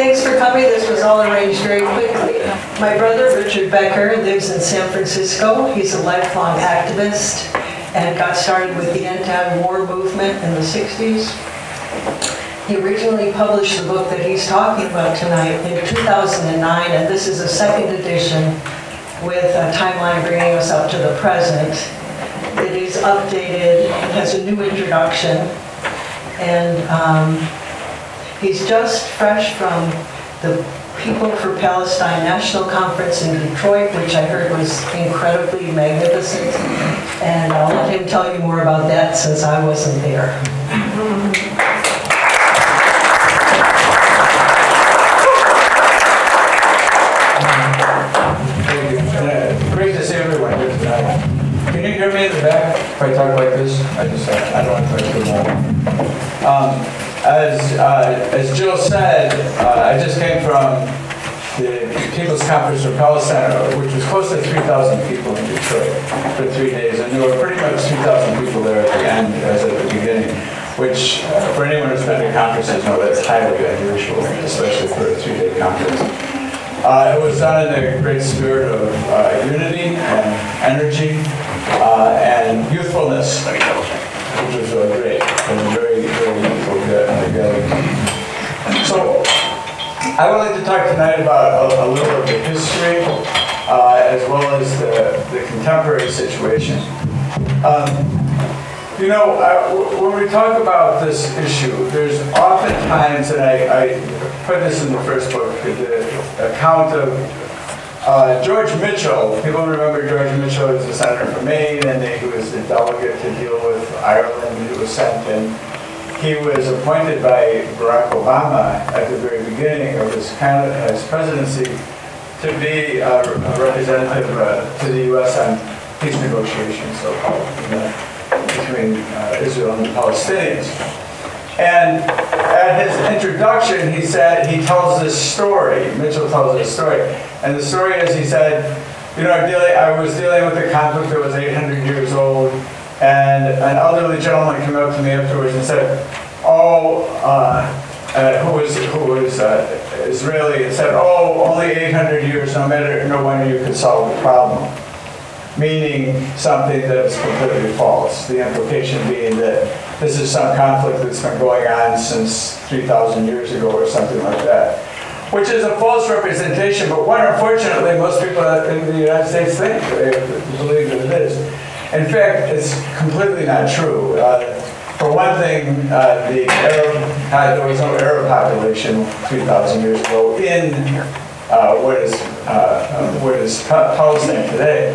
Thanks for coming. This was all arranged very quickly. My brother, Richard Becker, lives in San Francisco. He's a lifelong activist and got started with the anti-war movement in the 60s. He originally published the book that he's talking about tonight in 2009, and this is a second edition with a timeline bringing us up to the present. It is updated, it has a new introduction, and um, he's just fresh from the People for Palestine National Conference in Detroit, which I heard was incredibly magnificent. And I'll let him tell you more about that since I wasn't there. Mm-hmm. People's Conference Palestine, which was close to 3,000 people in Detroit for three days, and there were pretty much 2,000 people there at the end as at the beginning, which uh, for anyone who's been to conferences know that's highly unusual, especially for a three-day conference. Uh, it was done in a great spirit of uh, unity and energy uh, and youthfulness, which was really great. It was very, very youthful together. So I would like to talk tonight about a, a little of the history uh, as well as the, the contemporary situation. Um, you know, when we talk about this issue, there's often times, and I, I put this in the first book, the account of uh, George Mitchell. People remember George Mitchell as a senator from Maine, and he was the delegate to deal with Ireland. He was sent in. He was appointed by Barack Obama at the very beginning of his, his presidency to be a, a representative uh, to the U.S. on peace negotiations, so-called between uh, Israel and the Palestinians. And at his introduction, he said, he tells this story. Mitchell tells this story. And the story is he said, you know, I was dealing with a conflict that was 800 years old, and an elderly gentleman came up to me afterwards and said, oh, uh, uh, who was, who was uh, Israeli, and said, oh, only 800 years, no matter, no wonder you could solve the problem meaning something that is completely false. The implication being that this is some conflict that's been going on since 3,000 years ago or something like that. Which is a false representation, but one unfortunately most people in the United States think, believe it is. In fact, it's completely not true. Uh, for one thing, uh, the Arab, uh, there was no Arab population 3,000 years ago in uh, what is, uh, what is Palestine today.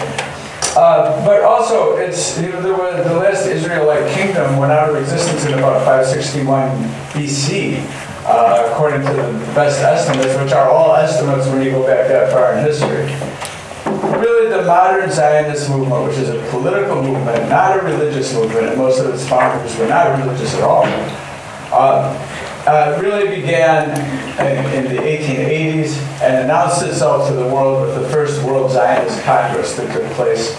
Uh, but also, it's you know, there the last Israelite kingdom went out of existence in about 561 BC, uh, according to the best estimates, which are all estimates when you go back that far in history. Really, the modern Zionist movement, which is a political movement, not a religious movement, and most of its founders were not religious at all. Uh, uh, really began in, in, the 1880s and announced itself to the world with the first World Zionist Congress that took place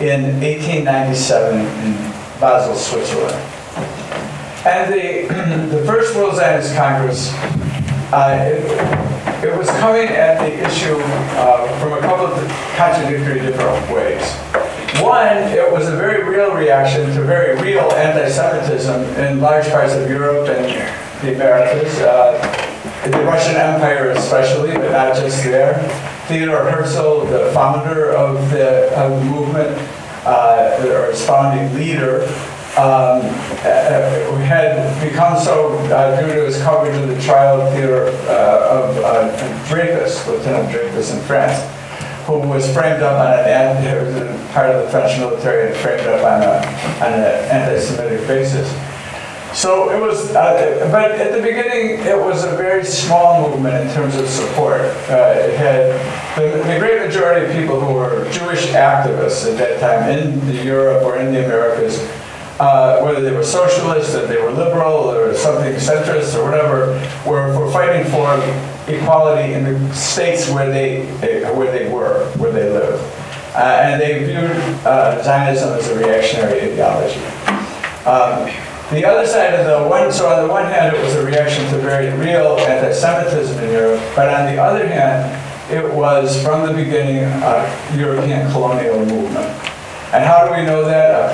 in 1897 in Basel, Switzerland. And the, the first World Zionist Congress, it, it, was coming at the issue uh, from a couple of contradictory different ways. One, it was a very real reaction to very real anti-Semitism in large parts of Europe and the Americas, uh, the Russian Empire especially, but not just there. Theodore Herzl, the founder of the, of the movement, uh, or its founding leader, um, uh, had become so uh, due to his coverage of the trial Theodore uh, of uh, Dreyfus, Lieutenant Dreyfus in France, who was framed up on an part of the French military and framed up on, a, on an anti-Semitic basis. So it was, uh, but at the beginning, it was a very small movement in terms of support. Uh, it had the, the, great majority of people who were Jewish activists at that time in Europe or in the Americas, uh, whether they were socialists or they were liberal or something centrist or whatever, were, were fighting for equality in the states where they, where they were, where they lived. Uh, and they viewed uh, Zionism as a reactionary ideology. Um, The other side of the one, so on the one hand, it was a reaction to very real anti-Semitism in Europe, but on the other hand, it was from the beginning a European colonial movement. And how do we know that?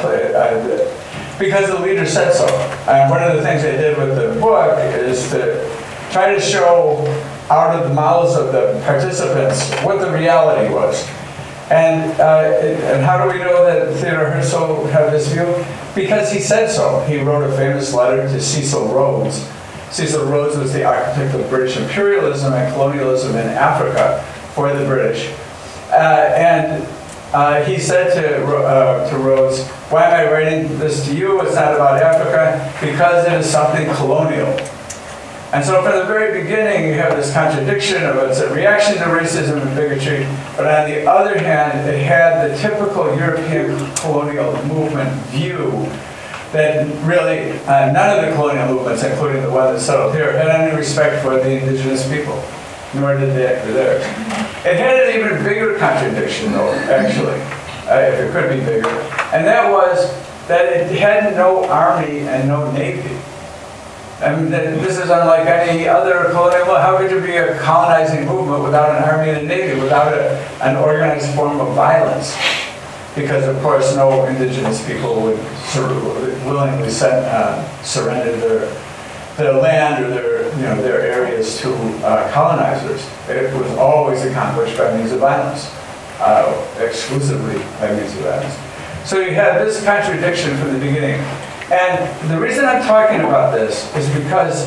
Because the leader said so. And one of the things I did with the book is to try to show out of the mouths of the participants what the reality was. And, uh, and how do we know that Theodore Herzl had this view? Because he said so. He wrote a famous letter to Cecil Rhodes. Cecil Rhodes was the architect of British imperialism and colonialism in Africa for the British. Uh, and uh, he said to, uh, to Rhodes, why am I writing this to you? It's not about Africa, because it is something colonial. And so from the very beginning, you have this contradiction of it's a reaction to racism and bigotry, but on the other hand, it had the typical European colonial movement view that really uh, none of the colonial movements, including the one that settled here, had any respect for the indigenous people, nor did they theirs. It had an even bigger contradiction, though, actually, uh, if it could be bigger, and that was that it had no army and no navy. I mean, this is unlike any other colonial. How could you be a colonizing movement without an army and a navy, without a, an organized form of violence? Because, of course, no indigenous people would willingly send, uh, surrender their, their land or their, you know, their areas to uh, colonizers. It was always accomplished by means of violence, uh, exclusively by means of violence. So you have this contradiction from the beginning. And the reason I'm talking about this is because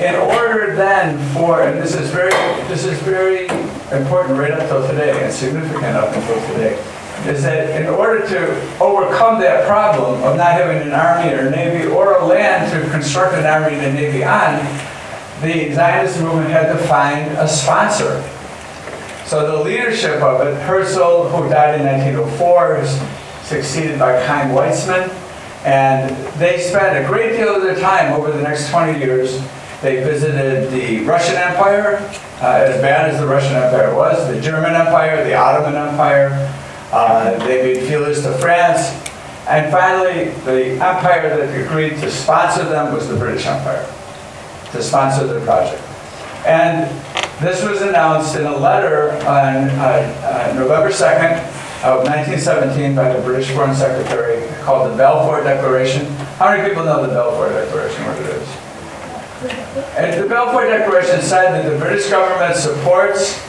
in order then for, and this is very, this is very important right up till today and significant up until today, is that in order to overcome that problem of not having an army or navy or a land to construct an army and a navy on, the Zionist movement had to find a sponsor. So the leadership of it, Herzl, who died in 1904, is succeeded by Chaim Weizmann, and they spent a great deal of their time over the next 20 years. They visited the Russian Empire, uh, as bad as the Russian Empire was, the German Empire, the Ottoman Empire. Uh, they made feelers to France. And finally, the empire that agreed to sponsor them was the British Empire, to sponsor the project. And this was announced in a letter on uh, uh November 2nd, of 1917 by the British Foreign Secretary called the Balfour Declaration. How many people know the Balfour Declaration, what it is? And the Balfour Declaration said that the British government supports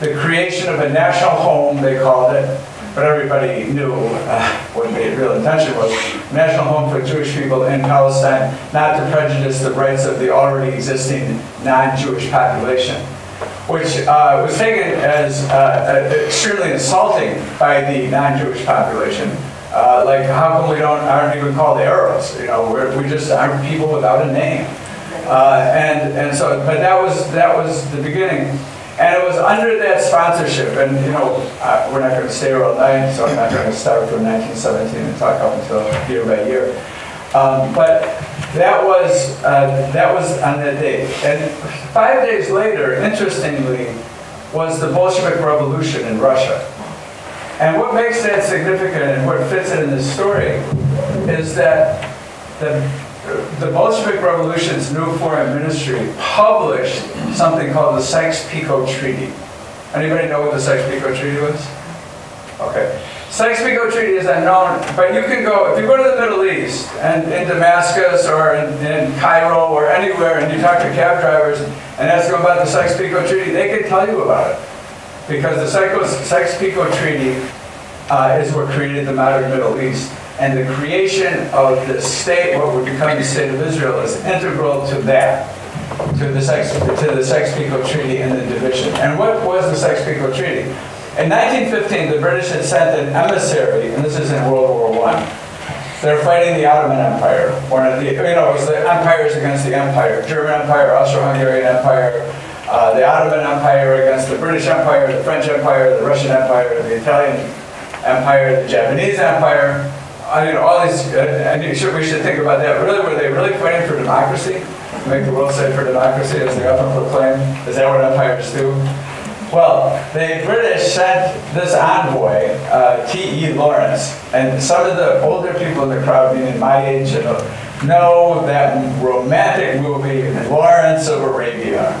the creation of a national home, they called it, but everybody knew uh, what the real intention was. National home for Jewish people in Palestine, not to prejudice the rights of the already existing non-Jewish population which uh, was taken as uh, uh, extremely insulting by the non-Jewish population. Uh, like, how come we don't aren't even called Arabs? You know, we're, we just aren't people without a name. Uh, and and so, but that was that was the beginning, and it was under that sponsorship. And you know, uh, we're not going to stay here all night, so I'm not going to start from 1917 and talk up until year by year. Um, but that was uh, that was on that date. And five days later, interestingly, was the Bolshevik Revolution in Russia. And what makes that significant and what fits it in this story is that the, the Bolshevik Revolution's new foreign ministry published something called the Sykes-Picot Treaty. Anybody know what the Sykes-Picot Treaty was? Okay. Sykes-Picot Treaty is unknown, but you can go, if you go to the Middle East, and in Damascus or in, in Cairo or anywhere, and you talk to cab drivers and ask them about the Sykes-Picot Treaty, they can tell you about it. Because the Sykes-Picot Treaty uh, is what created the modern Middle East. And the creation of the state, what would become the state of Israel, is integral to that, to the Sykes-Picot Treaty and the division. And what was the Sykes-Picot Treaty? In 1915, the British had sent an emissary, and this is in World War I. They're fighting the Ottoman Empire, or the, you know, it was the empires against the empire. German Empire, Austro-Hungarian Empire, uh, the Ottoman Empire against the British Empire, the French Empire, the Russian Empire, the Italian Empire, the Japanese Empire. I mean, all these, and should, we should think about that. Really, were they really fighting for democracy? Make the world safe for democracy, as they often proclaim? Is that what empires do? Well, the British sent this envoy, uh, T.E. Lawrence, and some of the older people in the crowd, meaning my age, you know, know that romantic movie, Lawrence of Arabia.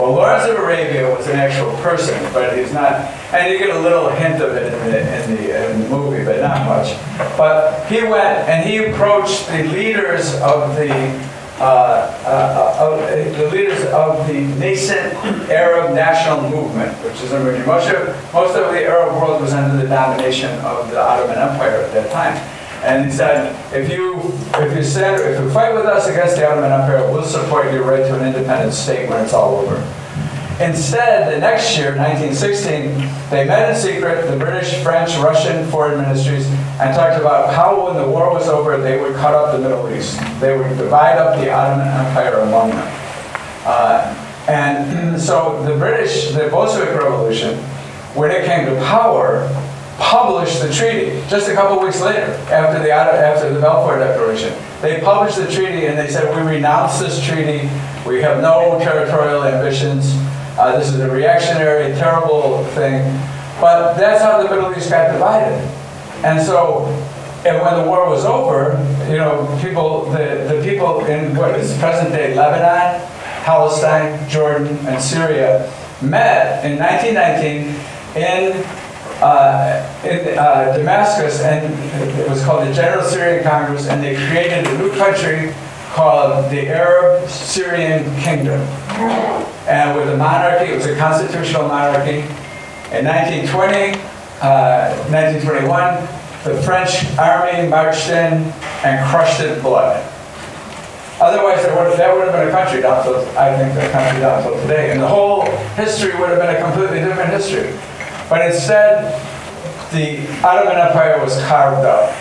Well, Lawrence of Arabia was an actual person, but he's not, and you get a little hint of it in the, in the, in the movie, but not much. But he went and he approached the leaders of the uh, uh, the leaders of the nascent Arab national movement, which is emerging. Most of, most of the Arab world was under the domination of the Ottoman Empire at that time. And he said, if you if you stand, if you fight with us against the Ottoman Empire, we'll support your right to an independent state when it's all over. Instead, the next year, 1916, they met in secret, the British, French, Russian foreign ministries, and talked about how when the war was over, they would cut up the Middle East. They would divide up the Ottoman Empire among them. Uh, and so the British, the Bolshevik Revolution, when it came to power, published the treaty just a couple weeks later after the after the Balfour Declaration. They published the treaty and they said we renounce this treaty. We have no territorial ambitions. Uh, this is a reactionary, terrible thing. But that's how the Middle East got divided. And so, and when the war was over, you know, people, the, the people in what is present day Lebanon, Palestine, Jordan, and Syria met in 1919 in, uh, in uh, Damascus, and it was called the General Syrian Congress, and they created a new country called the Arab Syrian Kingdom. And with a monarchy, it was a constitutional monarchy. In 1920, uh, 1921, the French army marched in and crushed it blood. Otherwise, there would have, that would have been a country down till, I think, a country down till today. And the whole history would have been a completely different history. But instead, the Ottoman Empire was carved up.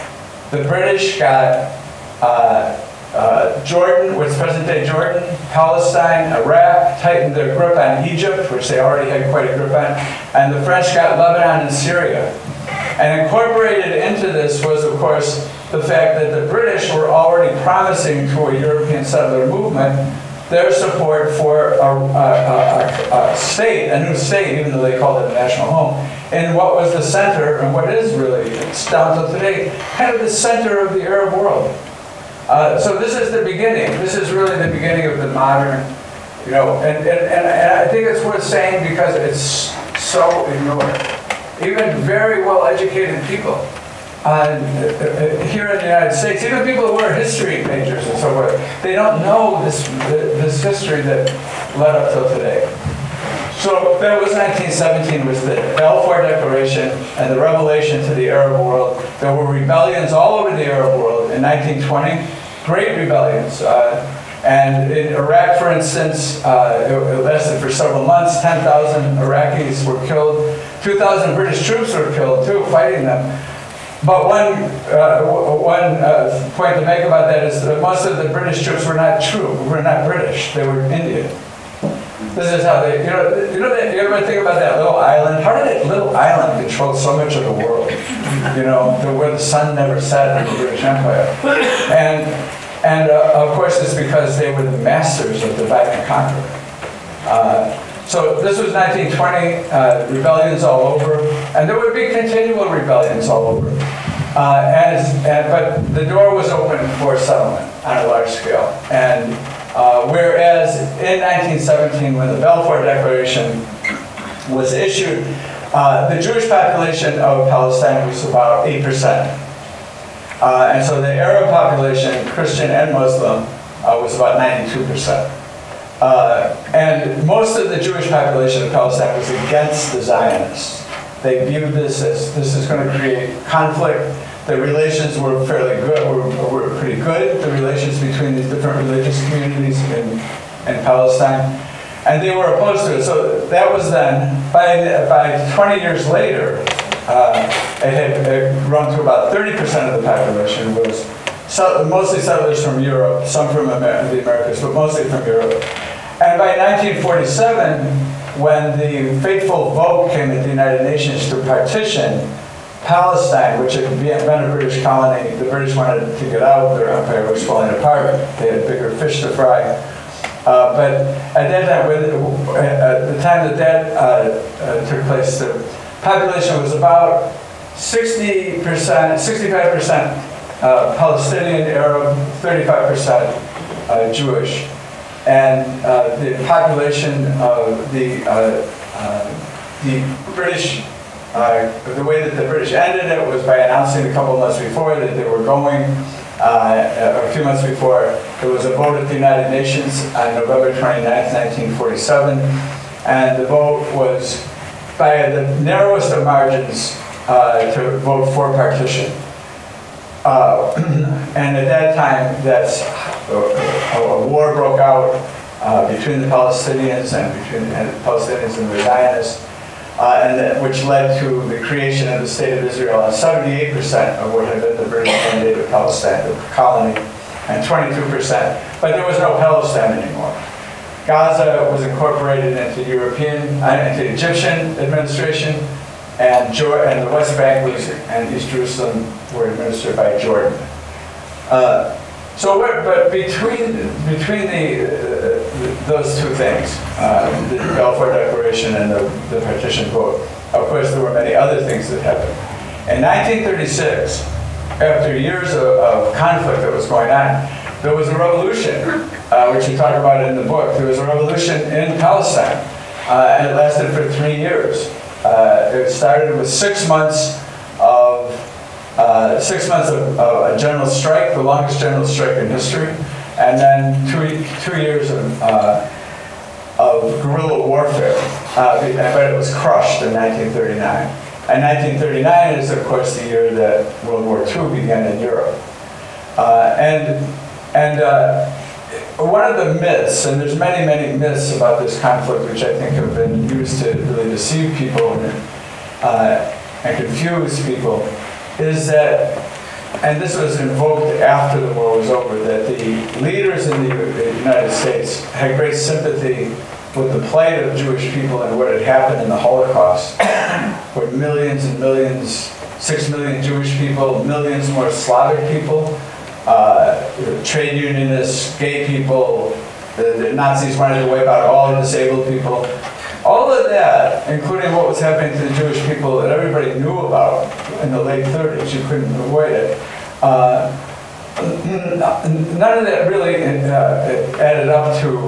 The British got uh, uh, Jordan, present-day Jordan, Palestine, Iraq, tightened their grip on Egypt, which they already had quite a grip on, and the French got Lebanon and Syria. And incorporated into this was, of course, the fact that the British were already promising to a European settler movement their support for a, a, a, a, state, a new state, even though they called it a national home, in what was the center, and what is really, down to today, kind of the center of the Arab world. Uh, so this is the beginning. This is really the beginning of the modern, you know, and, and, and, and I think it's worth saying because it's so ignored. Even very well-educated people uh, here in the United States, even people who are history majors and so forth, they don't know this, this history that led up till today. So that was 1917 was the Balfour Declaration and the revelation to the Arab world. There were rebellions all over the Arab world. In 1920, great rebellions. Uh, and in Iraq, for instance, uh, it, lasted for several months. 10,000 Iraqis were killed. 2,000 British troops were killed, too, fighting them. But one, uh, one uh, point to make about that is that most of the British troops were not true, were not British. They were Indian. This is how they, you know, you know, you ever think about that little island? How did that little island control so much of the world? You know, where the sun never set in the British Empire. And and uh, of course, it's because they were the masters of divide and conquer. Uh, so this was 1920, uh, rebellions all over, and there would be continual rebellions all over. Uh, as, and, but the door was open for settlement on a large scale. And uh, whereas in 1917, when the Balfour Declaration was issued, uh, the Jewish population of Palestine was about 8%. Uh, and so the Arab population, Christian and Muslim, uh, was about 92%. Uh, and most of the Jewish population of Palestine was against the Zionists. They viewed this as this is going to create conflict. The relations were fairly good, were, were pretty good, the relations between these different religious communities in, in Palestine. And they were opposed to it. So that was then, by, by 20 years later, uh, it had it grown to about 30% of the population was mostly settlers from Europe, some from Amer the Americas, but mostly from Europe. And by 1947, when the fateful vote came at the United Nations to partition Palestine, which had been a British colony, the British wanted to get out, their empire was falling apart, they had bigger fish to fry. Uh, but at that time, when, at the time that that uh, uh, took place, the population was about 60%, 65% uh, Palestinian, Arab, 35% uh, Jewish. And uh, the population of the, uh, uh, the British, uh, the way that the British ended it was by announcing a couple months before that they were going, a few months before, there was a vote at the United Nations on November 29, 1947. And the vote was by the narrowest of margins to vote for partition. Uh, and at that time, that's a, a war broke out uh, between the Palestinians and between and the Palestinians and the Zionists, uh, and that, which led to the creation of the state of Israel. And 78% of what had been the British mandate of Palestine, the colony, and 22%. But there was no Palestine anymore. Gaza was incorporated into European, uh, into Egyptian administration, and, and the West Bank was, and East Jerusalem were administered by Jordan. Uh, so, but between between the, uh, those two things, uh, the Balfour Declaration and the, the partition vote, of course, there were many other things that happened. In 1936, after years of, of conflict that was going on, there was a revolution, uh, which you talk about in the book. There was a revolution in Palestine, uh, and it lasted for three years. Uh, it started with six months of uh, six months of, of, a general strike, the longest general strike in history, and then two two years of uh, of guerrilla warfare. Uh, but it was crushed in 1939. And 1939 is, of course, the year that World War II began in Europe. Uh, and and uh, one of the myths, and there's many, many myths about this conflict, which I think have been used to really deceive people and, uh, and confuse people, is that, and this was invoked after the war was over, that the leaders in the United States had great sympathy with the plight of Jewish people and what had happened in the Holocaust, where millions and millions, six million Jewish people, millions more Slavic people, uh, trade unionists, gay people, the, the, Nazis wanted to wipe out all the disabled people. All of that, including what was happening to the Jewish people that everybody knew about in the late 30s, you couldn't avoid it. Uh, none of that really uh, added up to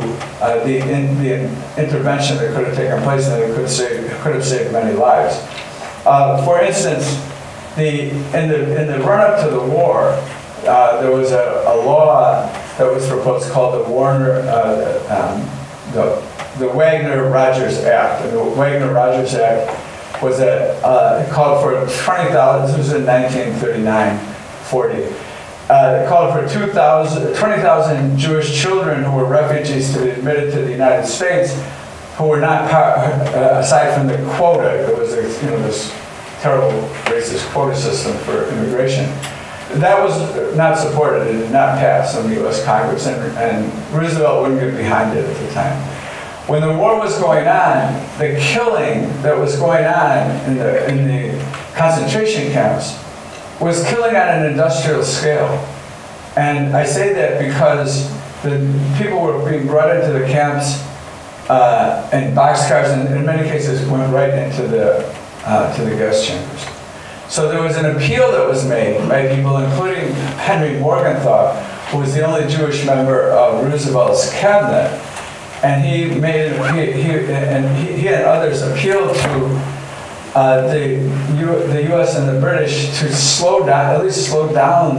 uh, the, in, the intervention that could have taken place and that could, save, could have saved many lives. Uh, for instance, the, in, the, in the run-up to the war, uh, there was a, a, law that was proposed called the Warner, uh, um, the, the Wagner-Rogers Act. And the Wagner-Rogers Act was a, uh, called for 20,000, this was in 1939, 40. Uh, it called for 20,000 Jewish children who were refugees to be admitted to the United States who were not uh, aside from the quota, there was a, you know, this terrible racist quota system for immigration that was not supported. It did not pass in the U.S. Congress, and, and, Roosevelt wouldn't get behind it at the time. When the war was going on, the killing that was going on in the, in the concentration camps was killing on an industrial scale. And I say that because the people were being brought into the camps uh, in boxcars, and in many cases went right into the, uh, to the gas chambers. So there was an appeal that was made by people, including Henry Morgenthau, who was the only Jewish member of Roosevelt's cabinet, and he made he, he and he, he, and others appealed to uh, the U, the U.S. and the British to slow down, at least slow down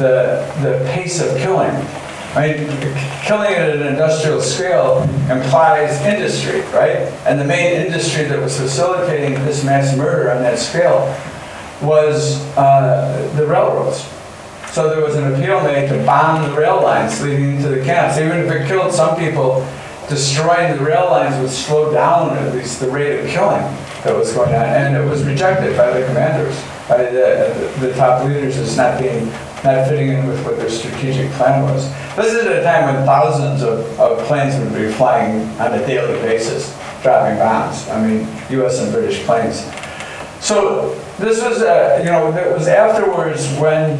the the pace of killing. I mean, killing at an industrial scale implies industry, right? And the main industry that was facilitating this mass murder on that scale was uh, the railroads. So there was an appeal made to bomb the rail lines leading into the camps. Even if it killed some people, destroying the rail lines would slow down at least the rate of killing that was going on. And it was rejected by the commanders, by the, the, the top leaders as not being, not fitting in with what their strategic plan was. This is at a time when thousands of, of planes would be flying on a daily basis, dropping bombs. I mean, US and British planes. So this was, uh, you know, it was afterwards when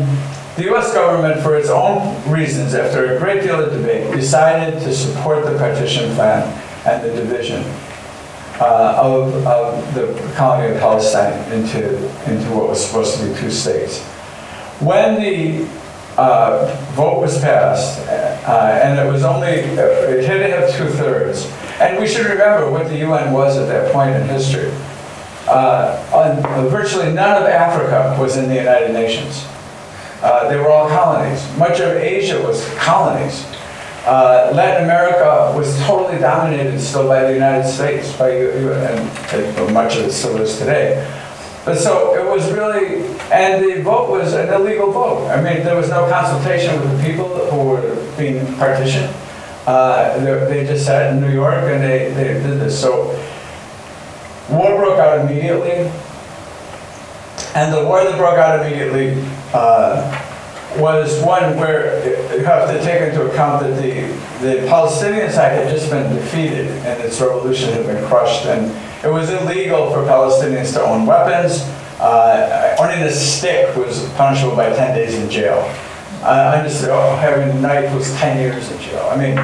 the U.S. government, for its own reasons, after a great deal of debate, decided to support the partition plan and the division uh, of, of the colony of Palestine into, into what was supposed to be two states. When the uh, vote was passed, uh, and it was only, it had to have two-thirds. And we should remember what the UN was at that point in history. Uh, on, virtually none of Africa was in the United Nations. Uh, they were all colonies. Much of Asia was colonies. Uh, Latin America was totally dominated still by the United States, by and much of it still is today. But so it was really, and the vote was an illegal vote. I mean, there was no consultation with the people who were being partitioned. Uh, they, they, just sat in New York and they, they did this. So war broke out immediately. And the war that broke out immediately uh, was one where you have to take into account that the, the Palestinian side had just been defeated and its revolution had been crushed. And it was illegal for Palestinians to own weapons. Uh, owning a stick was punishable by 10 days in jail. Uh, I just, oh, having a knife was 10 years in jail. I mean,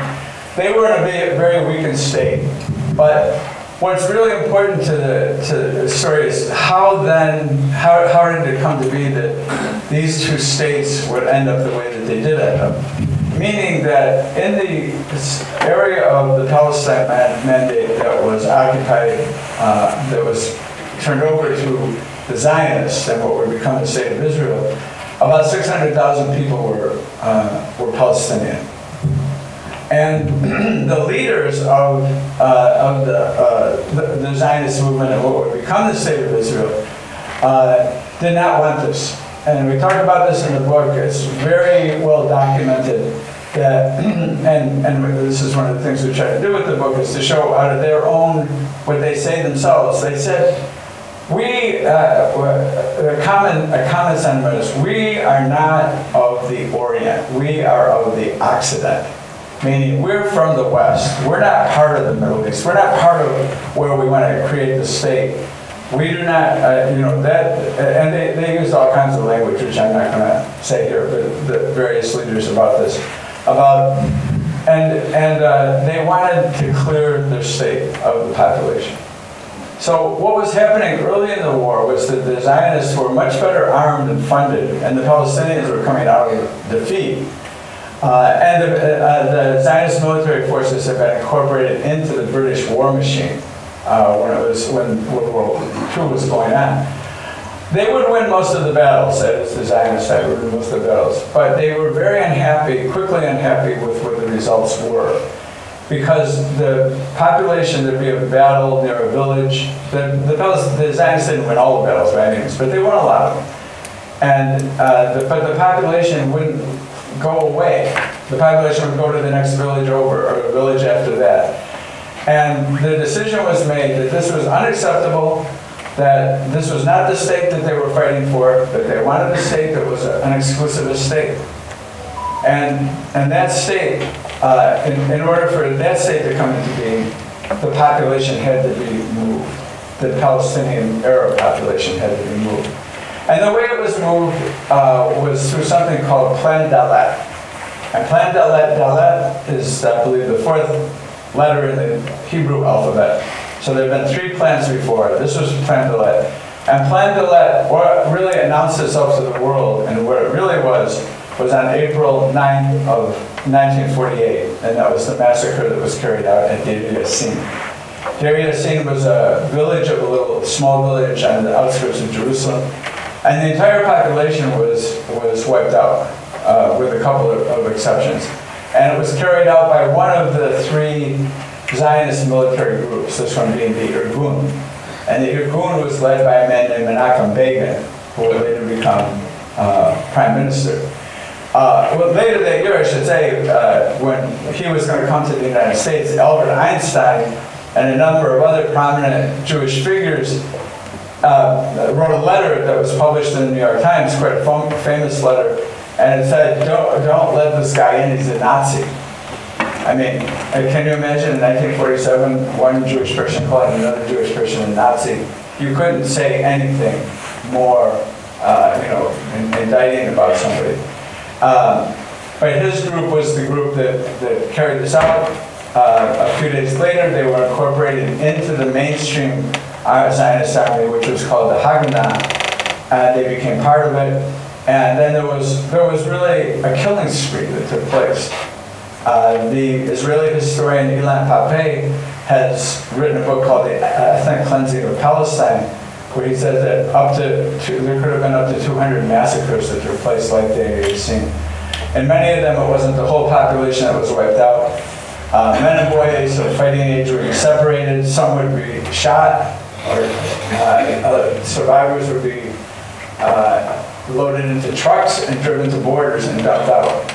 they were in a very weakened state. But what's really important to the, to the story is how then, how, how did it come to be that these two states would end up the way that they did end up? Meaning that in the area of the Palestine mandate that was occupied, uh, that was turned over to the Zionists and what would become the state of Israel, about 600,000 people were, uh, were Palestinian. And the leaders of, uh, of the, uh, the, Zionist movement and what would become the state of Israel uh, did not want this. And we talk about this in the book. It's very well documented that, and, and this is one of the things we try to do with the book, is to show out of their own, what they say themselves. They said, we, uh, a, common, a common sentiment is, we are not of the Orient, we are of the Occident meaning we're from the West. We're not part of the Middle East. We're not part of where we want to create the state. We do not, uh, you know, that, and they, they used all kinds of language, which I'm not going to say here, but the various leaders about this, about, and, and uh, they wanted to clear their state of the population. So what was happening early in the war was that the Zionists were much better armed and funded, and the Palestinians were coming out of defeat. Uh, and the, uh, the, Zionist military forces have been incorporated into the British war machine uh, when it was when World War II was going on. They would win most of the battles, that is, the Zionist side would win most of the battles, but they were very unhappy, quickly unhappy with what the results were. Because the population, there'd be a battle near a village. The, the, the Zionists didn't win all the battles by any means, but they won a lot of them. And, uh, the, but the population wouldn't go away. The population would go to the next village over, or the village after that. And the decision was made that this was unacceptable, that this was not the state that they were fighting for, that they wanted a state that was an exclusivist state. And, and that state, uh, in, in order for that state to come into being, the population had to be moved. The Palestinian Arab population had to be moved. And the way it was moved uh, was through something called Plan Dalet. And Plan Dalet, Dalet is, I believe, the fourth letter in the Hebrew alphabet. So there have been three plans before. This was Plan Dalet. And Plan Dalet really announced itself to the world, and what it really was, was on April 9th of 1948, and that was the massacre that was carried out at Deir Yassin. Deir Yassin was a village of a little small village on the outskirts of Jerusalem, and the entire population was, was wiped out, uh, with a couple of, of, exceptions. And it was carried out by one of the three Zionist military groups, this one being the Irgun. And the Irgun was led by a man named Menachem Begin, who would later become uh, prime minister. Uh, well, later that year, I should say, uh, when he was going to come to the United States, Albert Einstein and a number of other prominent Jewish figures uh, wrote a letter that was published in the New York Times, quite a famous letter, and it said, don't, don't let this guy in, he's a Nazi. I mean, uh, can you imagine in 1947, one Jewish person calling another Jewish person a Nazi? You couldn't say anything more, uh, you know, indicting about somebody. Um, But his group was the group that, that carried this out. Uh, A few days later, they were incorporated into the mainstream uh, Zionist army, which was called the Haganah. Uh, They became part of it. And then there was, there was really a killing spree that took place. Uh, The Israeli historian Ilan Pappé has written a book called The Ethnic Cleansing of Palestine, where he says that up to, two- there could have been up to 200 massacres that took place like Deir Yassin. And many of them, it wasn't the whole population that was wiped out. Uh, Men and boys of fighting age be separated, some would be shot, or uh, other survivors would be uh, loaded into trucks and driven to borders and dumped out.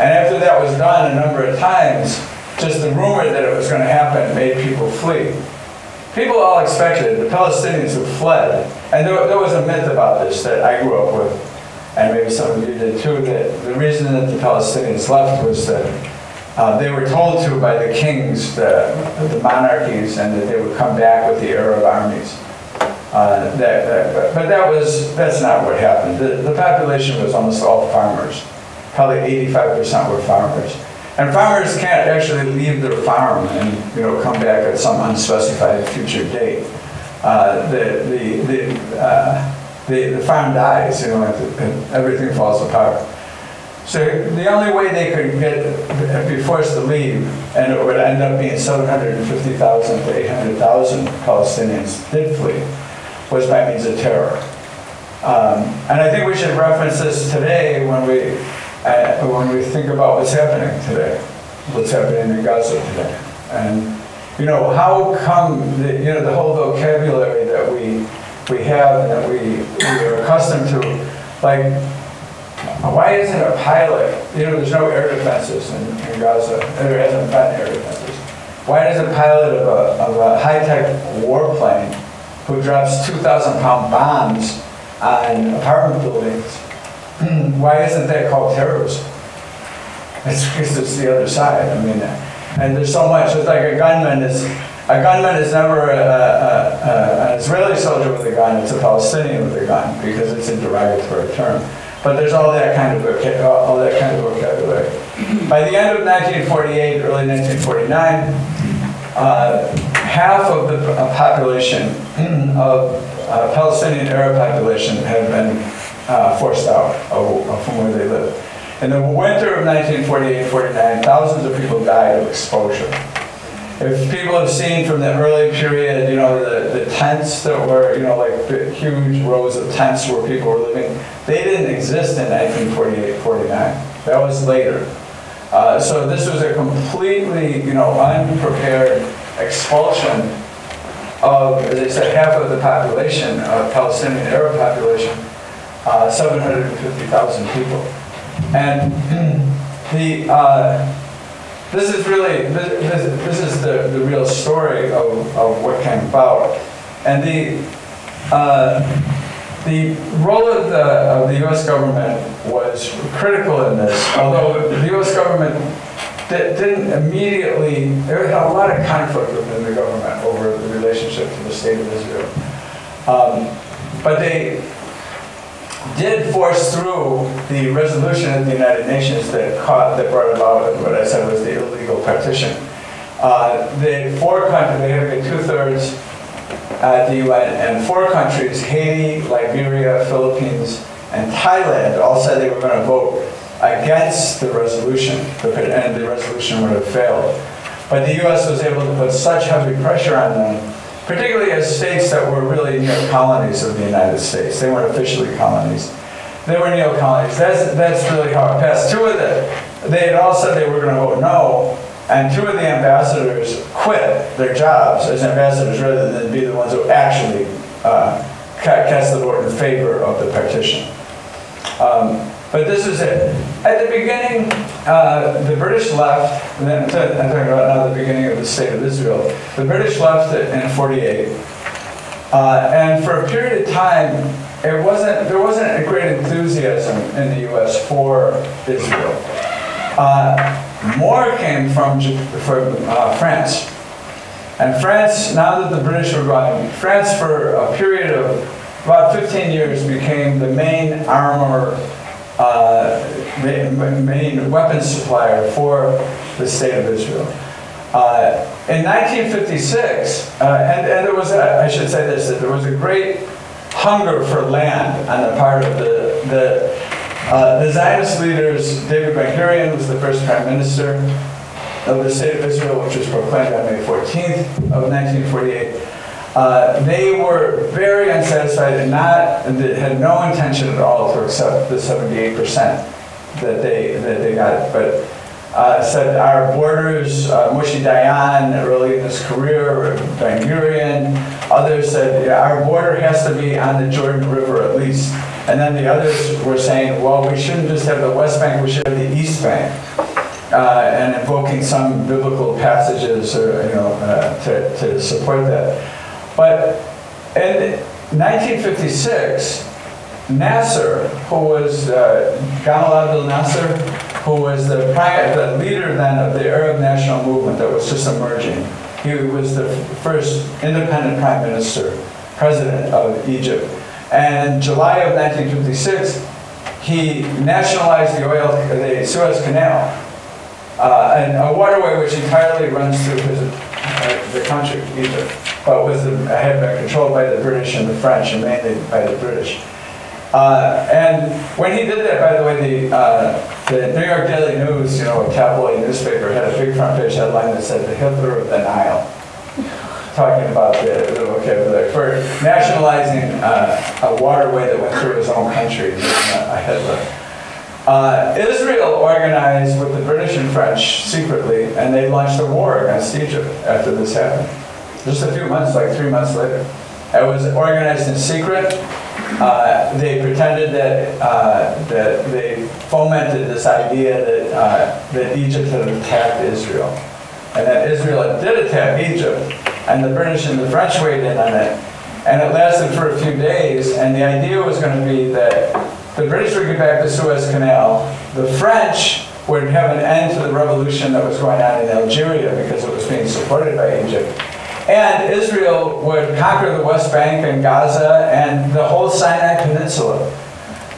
And after that was done a number of times, just the rumor that it was going to happen made people flee. People all expected, the Palestinians who fled, and there, there was a myth about this that I grew up with, and maybe some of you did too, that the reason that the Palestinians left was that uh, they were told to by the kings, the, the monarchies, and that they would come back with the Arab armies. Uh, that, that, but- that was, that's not what happened. The, the population was almost all farmers. Probably 85% were farmers. And farmers can't actually leave their farm and, you know, come back at some unspecified future date. Uh, the, the, the, uh, the, the farm dies, you know, everything falls apart. So the only way they could get, be forced to leave, and it would end up being 750,000 to 800,000 Palestinians did flee, was by means of terror. Um, and I think we should reference this today when we, uh, when we think about what's happening today, what's happening in Gaza today. And, you know, how come, the, you know, the whole vocabulary that we, we have and that we, we are accustomed to, like, why isn't a pilot, you know, there's no air defenses in, in Gaza, there hasn't been air defenses. Why does a pilot of a, of a high-tech warplane who drops 2,000 pound bombs on apartment buildings, why isn't that called terrorism? It's because it's the other side, I mean, and there's so much, it's like a gunman is, a gunman is never a, a, a, an Israeli soldier with a gun, it's a Palestinian with a gun, because it's a derogatory term. But there's all that kind of, voca- all that kind of vocabulary. By the end of 1948, early 1949, uh, half of the uh, population of uh, Palestinian Arab population had been uh, forced out of, of from where they lived. In the winter of 1948-49, thousands of people died of exposure. If people have seen from the early period, you know, the, the tents that were, you know, like huge rows of tents where people were living, they didn't exist in 1948, 49. That was later. Uh, so this was a completely, you know, unprepared expulsion of, as I said, half of the population, uh, Palestinian Arab population, uh, 750,000 people. And the, uh, this is really, this, this- is the, the real story of, of what came about. And the, uh, the role of the, of the US government was critical in this, although the US government di- didn't immediately, there had a lot of conflict within the government over the relationship to the state of Israel. Um, But they, did force through the resolution of the United Nations that caught, that brought about what I said was the illegal partition. Uh, the four countries, they have two-thirds at the UN, and four countries, Haiti, Liberia, Philippines, and Thailand, all said they were going to vote against the resolution, and the resolution would have failed. But the US was able to put such heavy pressure on them, particularly as states that were really neo-colonies of the United States. They weren't officially colonies. They were neo-colonies. That's, that's really how it passed. Two of the, they had all said they were going to vote no, and two of the ambassadors quit their jobs as ambassadors rather than be the ones who actually uh, cast the vote in favor of the partition. Um, but this is it. At the beginning, uh, the British left, and then I'm talking about now the beginning of the State of Israel. The British left in 48. Uh, and for a period of time, it wasn't, there wasn't a great enthusiasm in the U.S. for Israel. Uh, more came from, from uh, France. And France, now that the British were gone, France for a period of about 15 years became the main armor uh, main weapons supplier for the state of Israel. Uh, in 1956, uh, and, and there was, a, I should say this, that there was a great hunger for land on the part of the, the, uh, the Zionist leaders. David Ben Gurion was the first prime minister of the state of Israel, which was proclaimed on May 14th of 1948. Uh, they were very unsatisfied and not and had no intention at all to accept the 78% that they that they got. But uh, said our borders, uh, Moshe Dayan early in his career, Ben Gurion, others said yeah, our border has to be on the Jordan River at least. And then the others were saying, well, we shouldn't just have the West Bank, we should have the East Bank. Uh, and invoking some biblical passages or, you know, uh, to, to support that. But in 1956, Nasser, who was uh, Gamal Abdel Nasser, who was the, pri- the leader then of the Arab national movement that was just emerging. He was the first independent prime minister, president of Egypt. And in July of 1956, he nationalized the oil, the Suez Canal, uh, and a waterway which entirely runs through his, uh, the country, Egypt, but was had been controlled by the British and the French, and mainly by the British. Uh, and when he did that, by the way, the, uh, the New York Daily News, you know, a tabloid newspaper, had a big front page headline that said, "The Hitler of the Nile," talking about the, the vocabulary for nationalizing uh, a waterway that went through his own country, a Hitler. Uh, Israel organized with the British and French secretly, and they launched a war against Egypt after this happened. Just a few months, like three months later. It was organized in secret. Uh, they pretended that, uh, that they fomented this idea that, uh, that Egypt had attacked Israel. And that Israel did attack Egypt, and the British and the French weighed in on it. And it lasted for a few days, and the idea was going to be that the British would get back the Suez Canal. The French would have an end to the revolution that was going on in Algeria because it was being supported by Egypt. And Israel would conquer the West Bank and Gaza and the whole Sinai Peninsula.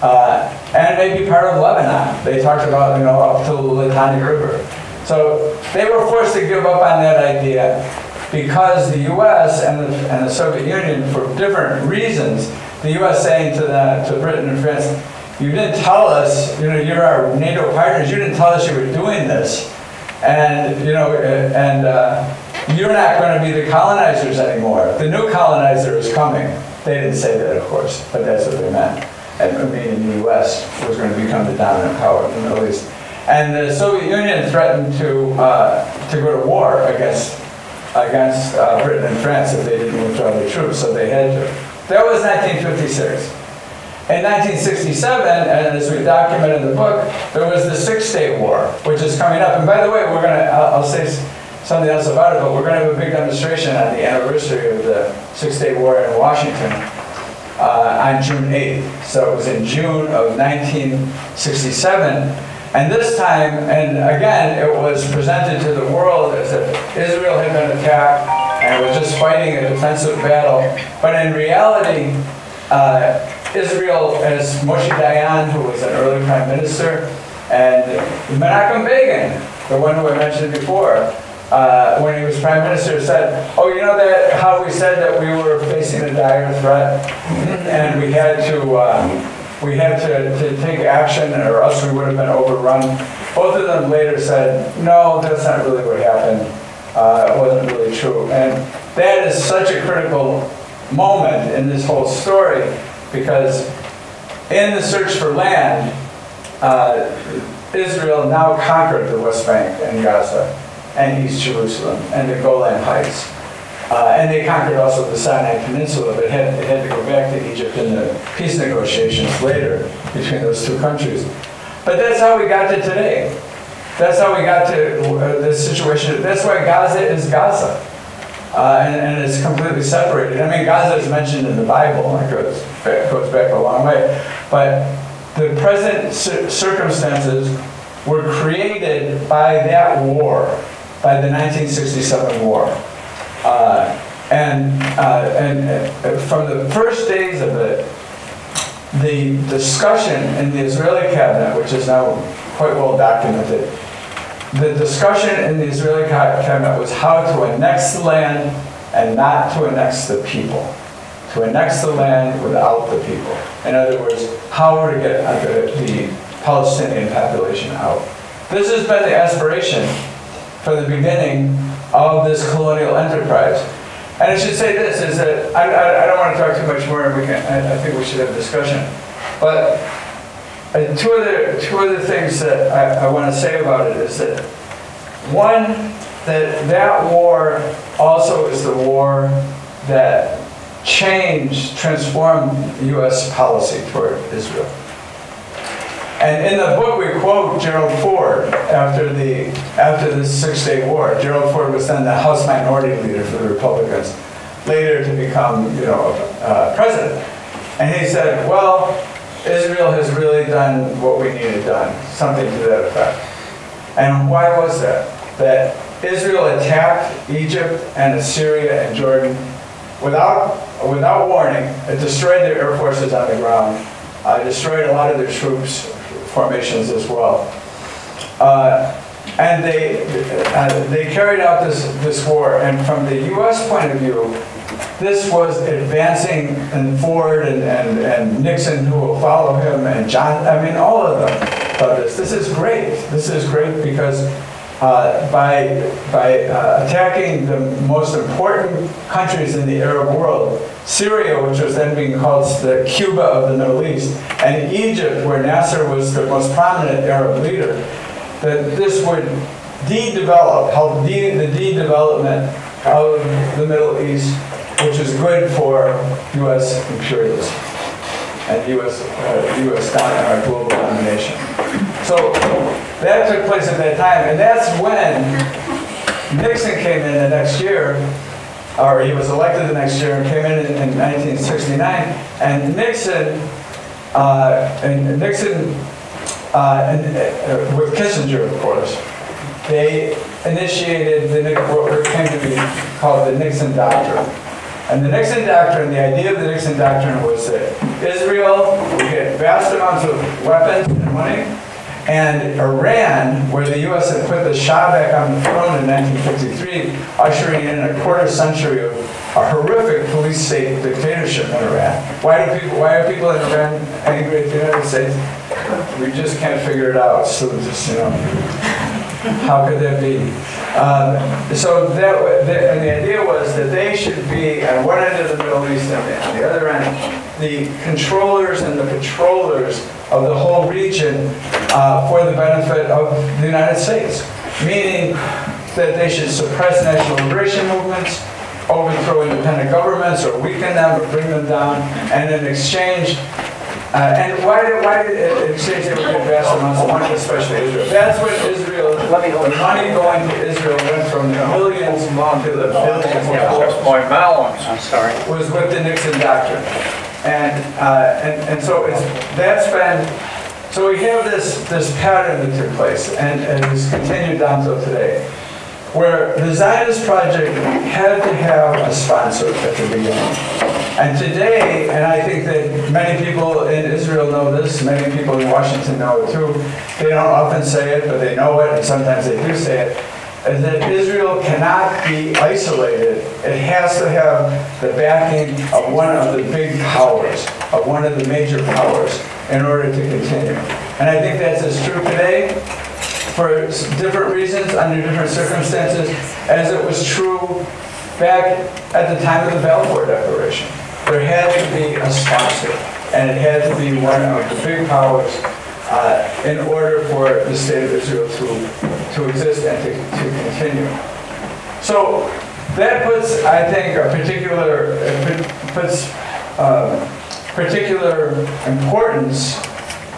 Uh, and maybe part of Lebanon. They talked about, you know, up to the Litani River. So they were forced to give up on that idea because the U.S. and the, and the Soviet Union, for different reasons, the U.S. saying to, the, to Britain and France, you didn't tell us, you know, you're our NATO partners, you didn't tell us you were doing this. And, you know, and uh, you're not going to be the colonizers anymore. The new colonizer is coming. They didn't say that, of course, but that's what they meant. And I mean, in the U.S. was going to become the dominant power in the Middle East. And the Soviet Union threatened to, uh, to go to war against, against uh, Britain and France if they didn't withdraw their troops, so they had to. That was 1956. In 1967, and as we document in the book, there was the Six-Day War, which is coming up. And by the way, we're going to, I'll, say something else about it, but we're going to have a big demonstration on the anniversary of the Six-Day War in Washington uh, on June 8th. So it was in June of 1967. And this time, and again, it was presented to the world as if Israel had been attacked and was just fighting a defensive battle. But in reality, uh, Israel, as Moshe Dayan, who was an early prime minister, and Menachem Begin, the one who I mentioned before, uh, when he was prime minister, said, "Oh, you know that how we said that we were facing a dire threat, and we had to uh, we had to, to take action, or else we would have been overrun." Both of them later said, "No, that's not really what happened. Uh, it wasn't really true." And that is such a critical moment in this whole story because in the search for land, uh, Israel now conquered the West Bank and Gaza and East Jerusalem and the Golan Heights. Uh, and they conquered also the Sinai Peninsula, but had, they had to go back to Egypt in the peace negotiations later between those two countries. But that's how we got to today. That's how we got to uh, this situation. That's why Gaza is Gaza. Uh, and, and, it's completely separated. I mean, Gaza is mentioned in the Bible, and it goes back, goes back a long way. But the present circumstances were created by that war, by the 1967 war. Uh, and, uh, and uh, from the first days of it, the discussion in the Israeli cabinet, which is now quite well documented, the discussion in the Israeli cabinet was how to annex the land and not to annex the people. To annex the land without the people. In other words, how to get the the Palestinian population out. This has been the aspiration from the beginning of this colonial enterprise. And I should say this, is that, I, I, I don't want to talk too much more, and we can, I, I think we should have a discussion. But uh, two other, two other things that I, I want to say about it is that, one, that that war also is the war that changed, transformed U.S. policy toward Israel. And in the book, we quote Gerald Ford after the after the Six Day War. Gerald Ford was then the House Minority Leader for the Republicans, later to become you know uh, president. And he said, "Well, Israel has really done what we needed done, something to that effect." And why was that? That Israel attacked Egypt and Assyria and Jordan without without warning. It destroyed their air forces on the ground. Uh, destroyed a lot of their troops formations as well. Uh, and they, uh, they carried out this, this war, and from the U.S. point of view, this was advancing, and Ford and, and, and Nixon, who will follow him, and John, I mean, all of them thought this. This is great. This is great because uh, by, by uh, attacking the most important countries in the Arab world, Syria, which was then being called the Cuba of the Middle East, and Egypt, where Nasser was the most prominent Arab leader, that this would de-develop, help de- the de-development of the Middle East, which is good for U.S. imperialism and U.S. Uh, U.S. Dom- uh, global domination. So that took place at that time, and that's when Nixon came in the next year, or he was elected the next year and came in in, in 1969. And Nixon, uh, and Nixon, uh, and, uh, with Kissinger, of course, they initiated the, what came to be called the Nixon Doctrine. And the Nixon Doctrine, the idea of the Nixon Doctrine was that Israel would get vast amounts of weapons and money, and Iran, where the U.S. had put the Shah back on the throne in 1953, ushering in a quarter century of a horrific police state dictatorship in Iran. Why do people? Why are people in Iran angry at the United States? We just can't figure it out. So just you know, how could that be? Um, so that, and the idea was that they should be at one end of the Middle East and on the other end, the controllers and the patrollers of the whole region uh, for the benefit of the United States. Meaning that they should suppress national liberation movements, overthrow independent governments or weaken them or bring them down, and in exchange, uh, and why did, why did in exchange they would get vast amounts of money, especially Israel? That's when Israel, Let me hold the money going to Israel went from the millions to the billions of dollars my melons. I'm sorry. was with the Nixon Doctrine. And, uh, and, and so it's, that's been, so we have this, this pattern that took place and, and it's continued down till today, where the Zionist project had to have a sponsor at the beginning. And today, and I think that many people in Israel know this, many people in Washington know it too, they don't often say it, but they know it, and sometimes they do say it, is that Israel cannot be isolated. It has to have the backing of one of the big powers, of one of the major powers, in order to continue. And I think that's as true today for different reasons, under different circumstances, as it was true back at the time of the Balfour Declaration. There had to be a sponsor, and it had to be one of the big powers uh, in order for the state of Israel to, to exist and to, to continue. So that puts, I think, a particular, puts um, particular importance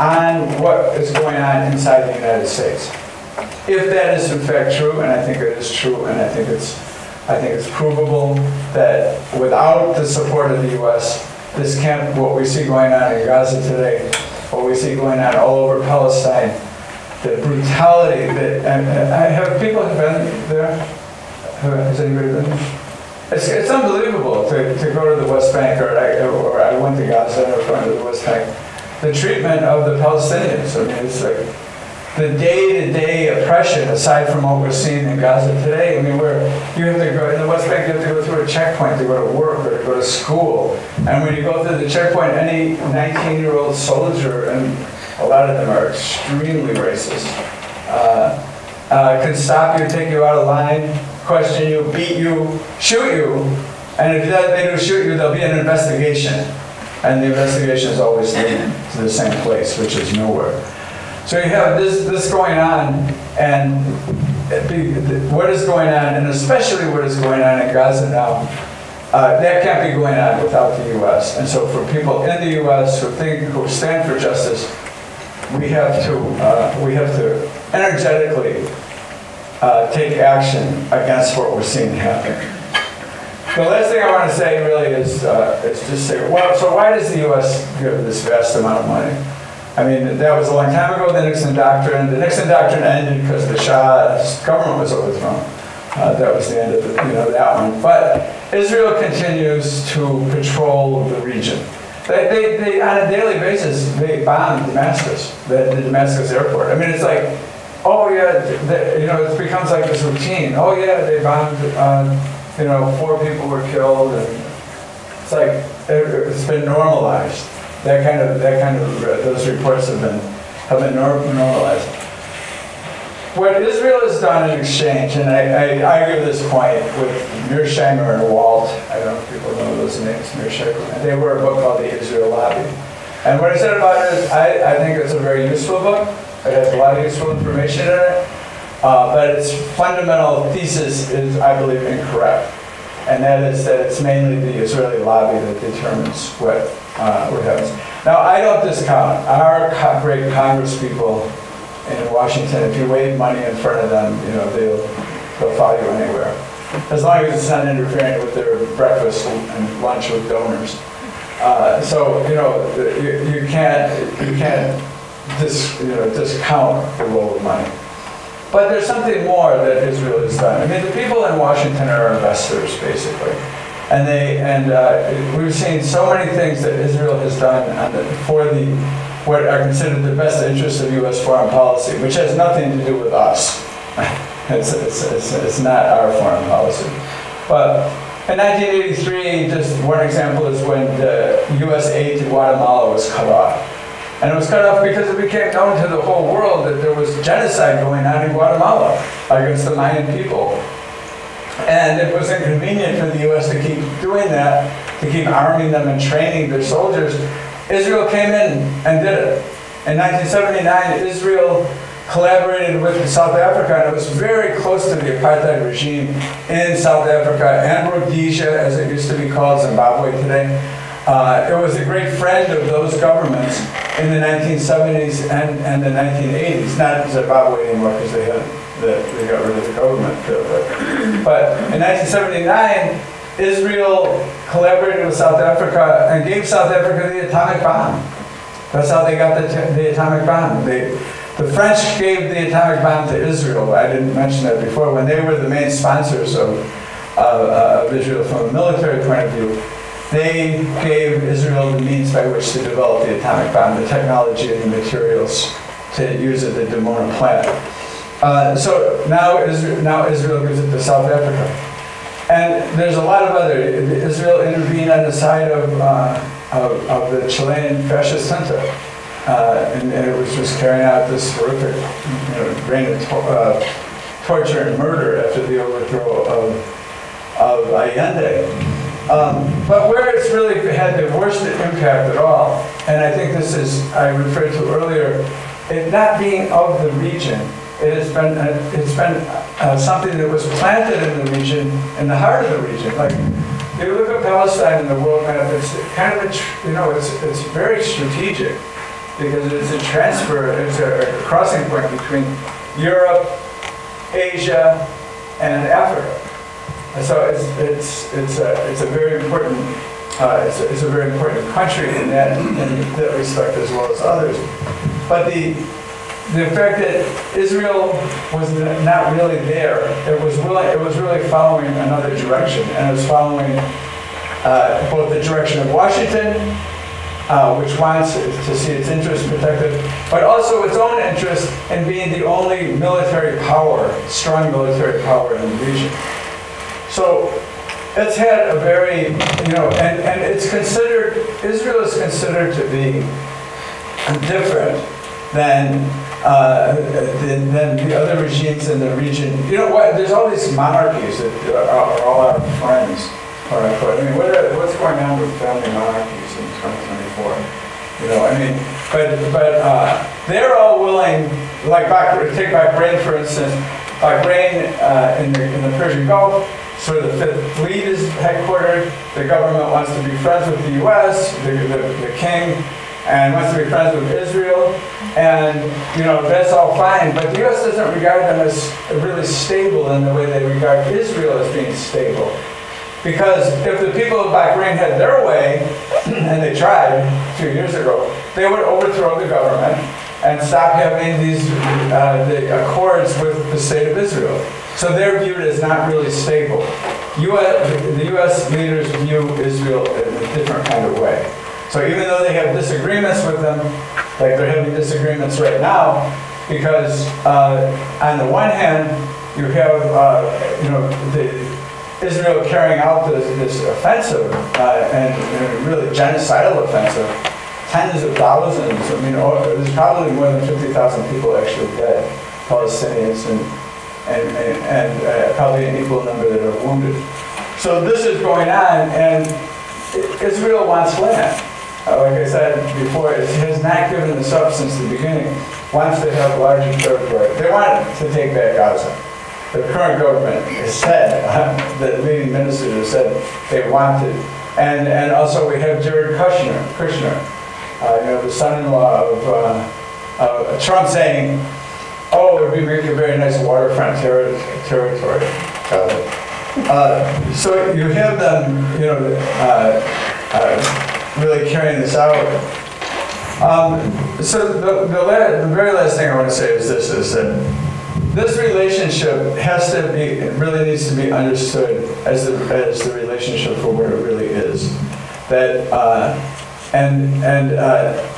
on what is going on inside the United States. If that is in fact true, and I think it is true, and I think it's, I think it's provable that without the support of the U.S., this can't, what we see going on in Gaza today, what we see going on all over Palestine, the brutality that, and and I have people have been there? Has anybody been there? It's, it's unbelievable to, to go to the West Bank, or I, or I went to Gaza, or going to the West Bank. The treatment of the Palestinians, I mean, it's like the day-to-day oppression, aside from what we're seeing in Gaza today. I mean, where you have to go, in the West Bank, you have to go through a checkpoint to go to work or to go to school. And when you go through the checkpoint, any 19-year-old soldier, and a lot of them are extremely racist, uh, uh, can stop you, take you out of line, question you, beat you, shoot you, and if they do shoot you, there'll be an investigation. And the investigation is always to the same place, which is nowhere. So you have this, this going on, and what is going on, and especially what is going on in Gaza now, uh, that can't be going on without the U.S. And so for people in the U.S. who think, who stand for justice, we have to, uh, we have to energetically uh, take action against what we're seeing happen. The last thing I want to say really is, uh, is just say, well, so why does the U.S. give this vast amount of money? I mean, that was a long time ago, the Nixon Doctrine. The Nixon Doctrine ended because the Shah's government was overthrown. Uh, that was the end of the, you know, that one. But Israel continues to patrol the region. They, they, they, on a daily basis, they bomb Damascus, the, the Damascus airport. I mean, it's like, oh yeah, the, you know, it becomes like this routine. Oh yeah, they bombed, uh, you know, four people were killed, and it's like it, it's been normalized. That kind of, that kind of, those reports have been have been normalized. What Israel has done in exchange, and I, I argue this point with Mearsheimer and Walt, I don't know if people know those names, Mearsheimer, they wrote a book called The Israel Lobby. And what I said about it is, I, I think it's a very useful book. It has a lot of useful information in it, uh, but its fundamental thesis is, I believe, incorrect. And that is that it's mainly the Israeli lobby that determines what, uh, what happens. Now, I don't discount our great Congress people in Washington, if you wave money in front of them, you know, they'll, they'll follow you anywhere. As long as it's not interfering with their breakfast and lunch with donors. Uh, so, you know, you, you can't, you can't dis, you know, discount the role of money. But there's something more that Israel has done. I mean, the people in Washington are investors, basically. And they, and uh, we've seen so many things that Israel has done for the, what are considered the best interests of U.S. foreign policy, which has nothing to do with us. It's, it's, it's, it's not our foreign policy. But in 1983, just one example is when the U.S. aid to Guatemala was cut off. And it was cut off because it became known to the whole world that there was genocide going on in Guatemala against the Mayan people. And it was inconvenient for the U.S. to keep doing that, to keep arming them and training their soldiers. Israel came in and did it. In 1979, Israel collaborated with South Africa, and it was very close to the apartheid regime in South Africa and Rhodesia, as it used to be called, Zimbabwe today. Uh, it was a great friend of those governments in the 1970s and, and the 1980s. Not Zimbabwe anymore because they had the, they got rid of the government. But, in 1979, Israel collaborated with South Africa and gave South Africa the atomic bomb. That's how they got the, the atomic bomb. They, the French gave the atomic bomb to Israel. I didn't mention that before. When they were the main sponsors of, uh, of Israel from a military point of view, they gave Israel the means by which to develop the atomic bomb, the technology and the materials to use at the Dimona plant. Uh, so now Israel, now Israel gives it to South Africa. And there's a lot of other, Israel intervened on the side of, uh, of, of the Chilean fascist junta. Uh, and, and it was just carrying out this horrific you know, reign of to- uh, torture and murder after the overthrow of, of Allende. Um, but where it's really had the worst impact at all, and I think this is, I referred to earlier, it not being of the region, it has been, uh, it's been uh, something that was planted in the region, in the heart of the region. Like, if you look at Palestine in the world map, it's kind of a, you know, it's, it's very strategic because it's a transfer, it's a, a crossing point between Europe, Asia, and Africa. And so it's, it's, it's, a, it's a very important, uh, it's, a, it's a very important country in that, in that respect as well as others. But the, the fact that Israel was not really there, it was really, it was really following another direction, and it was following uh, both the direction of Washington, uh, which wants to see its interests protected, but also its own interest in being the only military power, strong military power in the region. So it's had a very, you know, and, and it's considered, Israel is considered to be different than, uh, than, than the other regimes in the region. You know what, there's all these monarchies that are, all our friends, quote unquote. I mean, what are, what's going on with family monarchies in 2024? You know, I mean, but, but uh, they're all willing, like back, take Bahrain for instance, Bahrain uh, in, the, in the Persian Gulf, so the Fifth Fleet is headquartered. The government wants to be friends with the U.S. The, the, the king and wants to be friends with Israel, and you know that's all fine. But the U.S. doesn't regard them as really stable in the way they regard Israel as being stable. Because if the people of Bahrain had their way, and they tried two years ago, they would overthrow the government and stop having these uh, the accords with the state of Israel. So they're viewed as not really stable. US, the U.S. leaders view Israel in a different kind of way. So even though they have disagreements with them, like they're having disagreements right now, because uh, on the one hand, you have uh, you know Israel carrying out this, this offensive uh, and, and really genocidal offensive, tens of thousands. I mean, there's probably more than 50,000 people actually dead, Palestinians and and, and, and uh, probably an equal number that are wounded. So this is going on, and Israel wants land. Uh, like I said before, it has not given this up since the beginning. Wants to have larger territory. They want to take back Gaza. The current government has said, uh, the leading ministers have said they want it. And, and also we have Jared Kushner, Kushner uh, you know, the son-in-law of uh, Trump saying, Oh, it would be a very nice waterfront ter territory. Uh, so you have them, you know, uh, uh, really carrying this out. Um, so the, the, the, very last thing I want to say is this, is that this relationship has to be, really needs to be understood as the, as the relationship for what it really is. That, uh, and, and uh,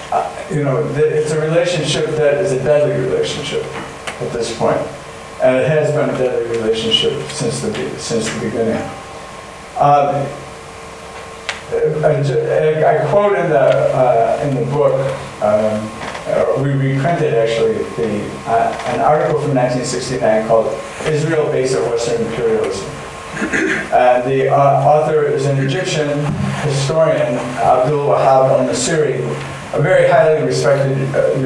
you know, it's a relationship that is a deadly relationship at this point. And it has been a deadly relationship since the, since the beginning. Um, I, I, quote in the, uh, in the book, um, uh, we reprinted actually the, uh, an article from 1969 called Israel Base of Western Imperialism. And the uh, author is an Egyptian historian, Abdul Wahab al-Messiri, a very highly respected uh,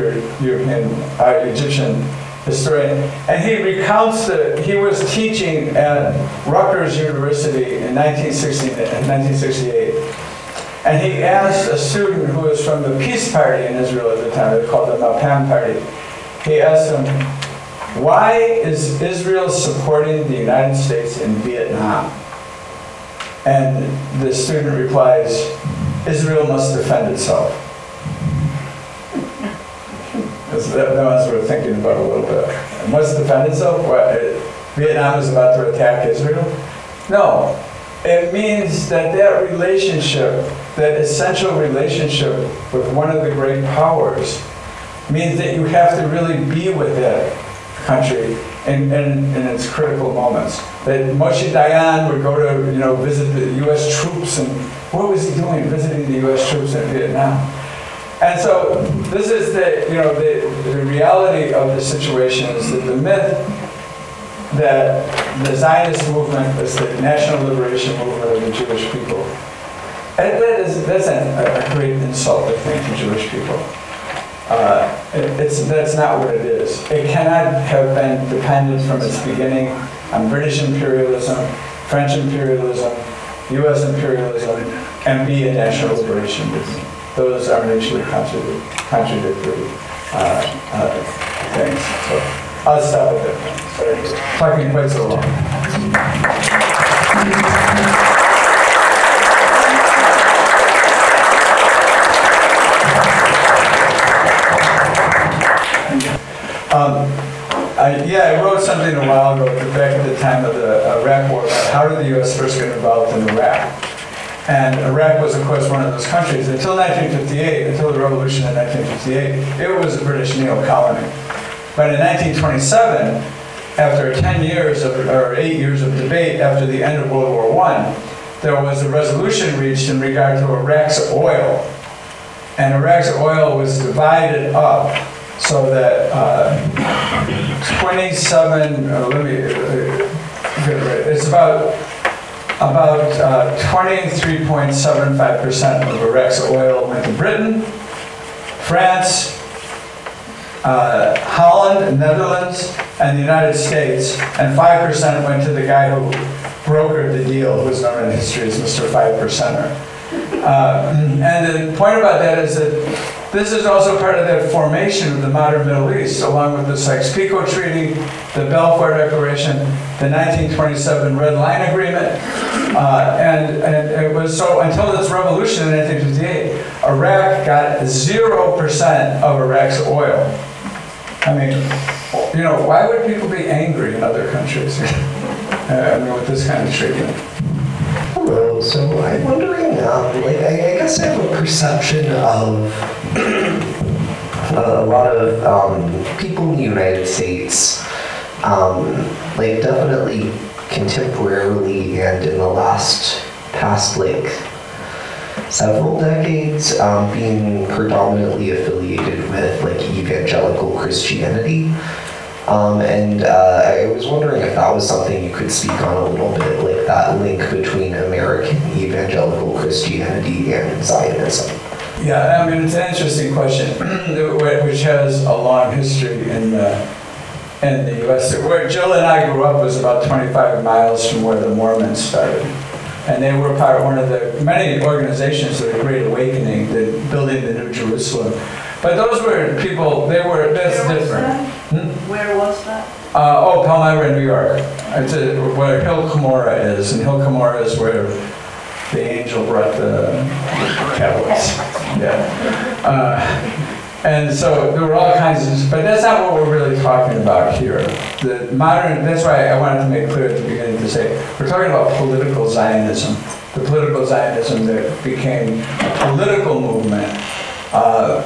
European, uh, Egyptian historian. And he recounts that he was teaching at Rutgers University in 1960, 1968. And he asked a student who was from the Peace Party in Israel at the time, they called the Mapam Party. He asked him, why is Israel supporting the United States in Vietnam? And the student replies, Israel must defend itself. That, that one's worth thinking about a little bit. It must defend itself? What, it, Vietnam is about to attack Israel? No. It means that that relationship, that essential relationship with one of the great powers, means that you have to really be with that country in, in, in its critical moments. That Moshe Dayan would go to, you know, visit the U.S. troops, and what was he doing visiting the U.S. troops in Vietnam? And so this is the, you know, the, the reality of the situation is that the myth that the Zionist movement is the national liberation movement of the Jewish people. And that is, that's a, a great insult, I think, to Jewish people. Uh, it, it's, that's not what it is. It cannot have been dependent from its beginning on British imperialism, French imperialism, U.S. imperialism, and be a national liberation movement those are mutually contradictory uh, uh, things. So I'll stop at that. Talking quite so long. Something a while ago, back at the time of the uh, Iraq War, about how did the U.S. first get involved in Iraq? And Iraq was, of course, one of those countries. Until 1958, until the revolution in 1958, it was a British neo-colony. But in 1927, after 10 years of, or 8 years of debate after the end of World War I, there was a resolution reached in regard to Iraq's oil. And Iraq's oil was divided up so that uh, 27, uh, let me, uh, it's about about uh, 23.75% of Iraq's oil went to Britain, France, uh, Holland, Netherlands, and the United States, and 5% went to the guy who brokered the deal, who's known in history as Mr. Five Percenter. Uh, and the point about that is that this is also part of the formation of the modern Middle East, along with the Sykes-Picot Treaty, the Balfour Declaration, the 1927 Red Line Agreement, uh, and, and it was so until this revolution in 1958, Iraq got 0% of Iraq's oil. I mean, you know, why would people be angry in other countries? uh, I mean, with this kind of treatment. Hello. So I'm wondering, um, like, I, I, guess I have a perception of a lot of um, people in the United States, um, like, definitely contemporarily and in the last past, like, several decades, um, being predominantly affiliated with, like, evangelical Christianity. Um, and uh, I was wondering if that was something you could speak on a little bit, like that link between American evangelical Christianity and Zionism. Yeah, I mean, it's an interesting question, which has a long history in the, in the U.S. Where Jill and I grew up was about 25 miles from where the Mormons started. And they were part of one of the many organizations of the Great Awakening, the building the New Jerusalem. But those were people, they were, that's Where different. That? Hmm? Where was that? Uh, oh, Palmyra, New York. It's a, where Hill Cumorah is, and Hill Cumorah is where the angel brought the tablets. Yeah. Uh, and so there were all kinds of, but that's not what we're really talking about here. The modern, that's why I wanted to make clear at the beginning to say, we're talking about political Zionism. The political Zionism that became a political movement uh,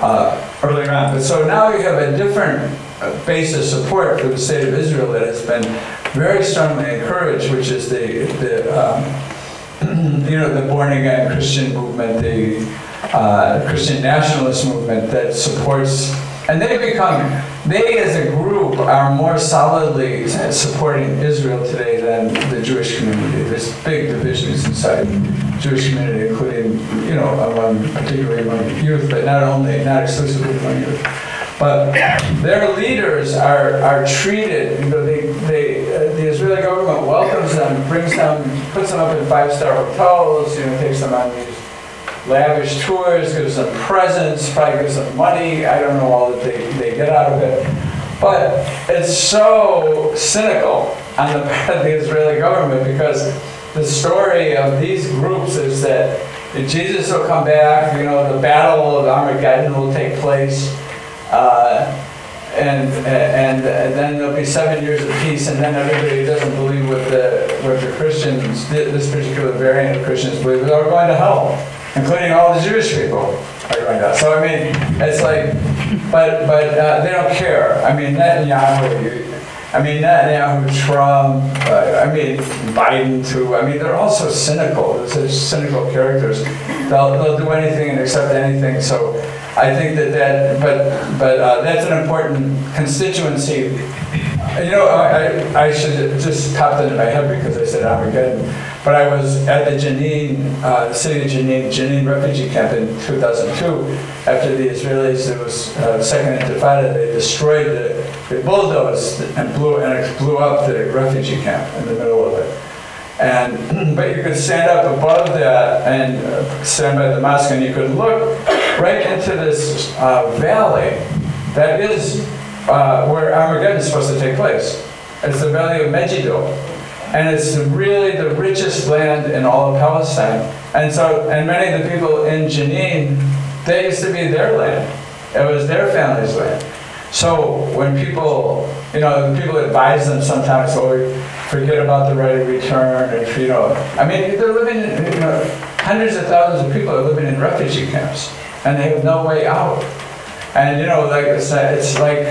uh, earlier on. But so now you have a different uh, base of support for the state of Israel that has been very strongly encouraged, which is the, the um, you know, the born again Christian movement, the uh, Christian nationalist movement that supports, and they become, they as a group are more solidly supporting Israel today than the Jewish community. There's big divisions inside the Jewish community, including, you know, among, particularly among youth, but not only, not exclusively among youth. But their leaders are, are treated, you know, they, they, the Israeli government welcomes them, brings them, puts them up in five-star hotels, you know, takes them on these lavish tours, gives them presents, probably gives them money. I don't know all that they, they get out of it. But it's so cynical on the part of the Israeli government because the story of these groups is that Jesus will come back, you know, the battle of Armageddon will take place. Uh, and, and, and then there'll be seven years of peace, and then everybody doesn't believe what the, what the Christians, this particular variant of Christians believe, are going to hell, including all the Jewish people are going to hell. So, I mean, it's like, but, but uh, they don't care. I mean, Netanyahu, I mean, Netanyahu, Trump, uh, I mean, Biden too. I mean, they're all so cynical. They're such cynical characters. They'll, they'll do anything and accept anything. So I think that that, but, but uh, that's an important constituency. You know, I, I should just popped into my head because I said Armageddon. But I was at the Jenin, uh, the city of Jenin, Jenin refugee camp in 2002. After the Israelis, there was uh, second Intifada, they destroyed the, they bulldozed and blew and blew up the refugee camp in the middle of it. And but you could stand up above that and stand by the mosque, and you could look right into this uh, valley that is uh, where Armageddon is supposed to take place. It's the valley of Megiddo, and it's really the richest land in all of Palestine. And so, and many of the people in Jenin, they used to be their land. It was their family's land. So when people, you know, people advise them sometimes, oh, forget about the right of return, and you know, I mean, they're living, you know, hundreds of thousands of people are living in refugee camps, and they have no way out. And you know, like it's, it's like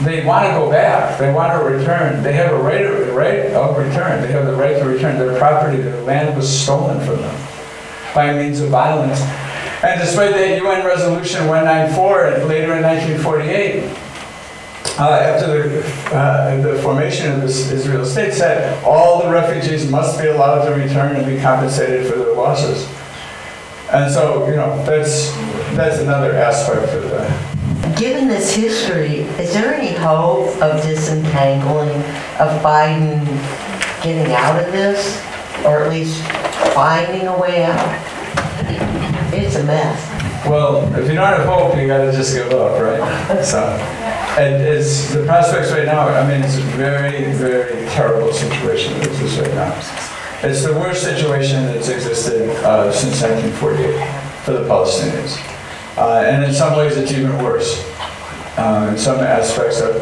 they want to go back. They want to return. They have a right of, right of return. They have the right to return. Their property, their land was stolen from them by means of violence. And despite the UN Resolution 194, and later in 1948, uh, after the, uh, the formation of this Israel state, said all the refugees must be allowed to return and be compensated for their losses. And so, you know, that's that's another aspect of that. Given this history, is there any hope of disentangling, of Biden getting out of this? Or at least finding a way out? It's a mess. Well, if you don't have hope, you gotta just give up, right? So, and it's, the prospects right now, I mean, it's a very, very terrible situation that exists right now. It's the worst situation that's existed uh, since 1948 for the Palestinians. Uh, and in some ways, it's even worse. Uh, in some aspects of,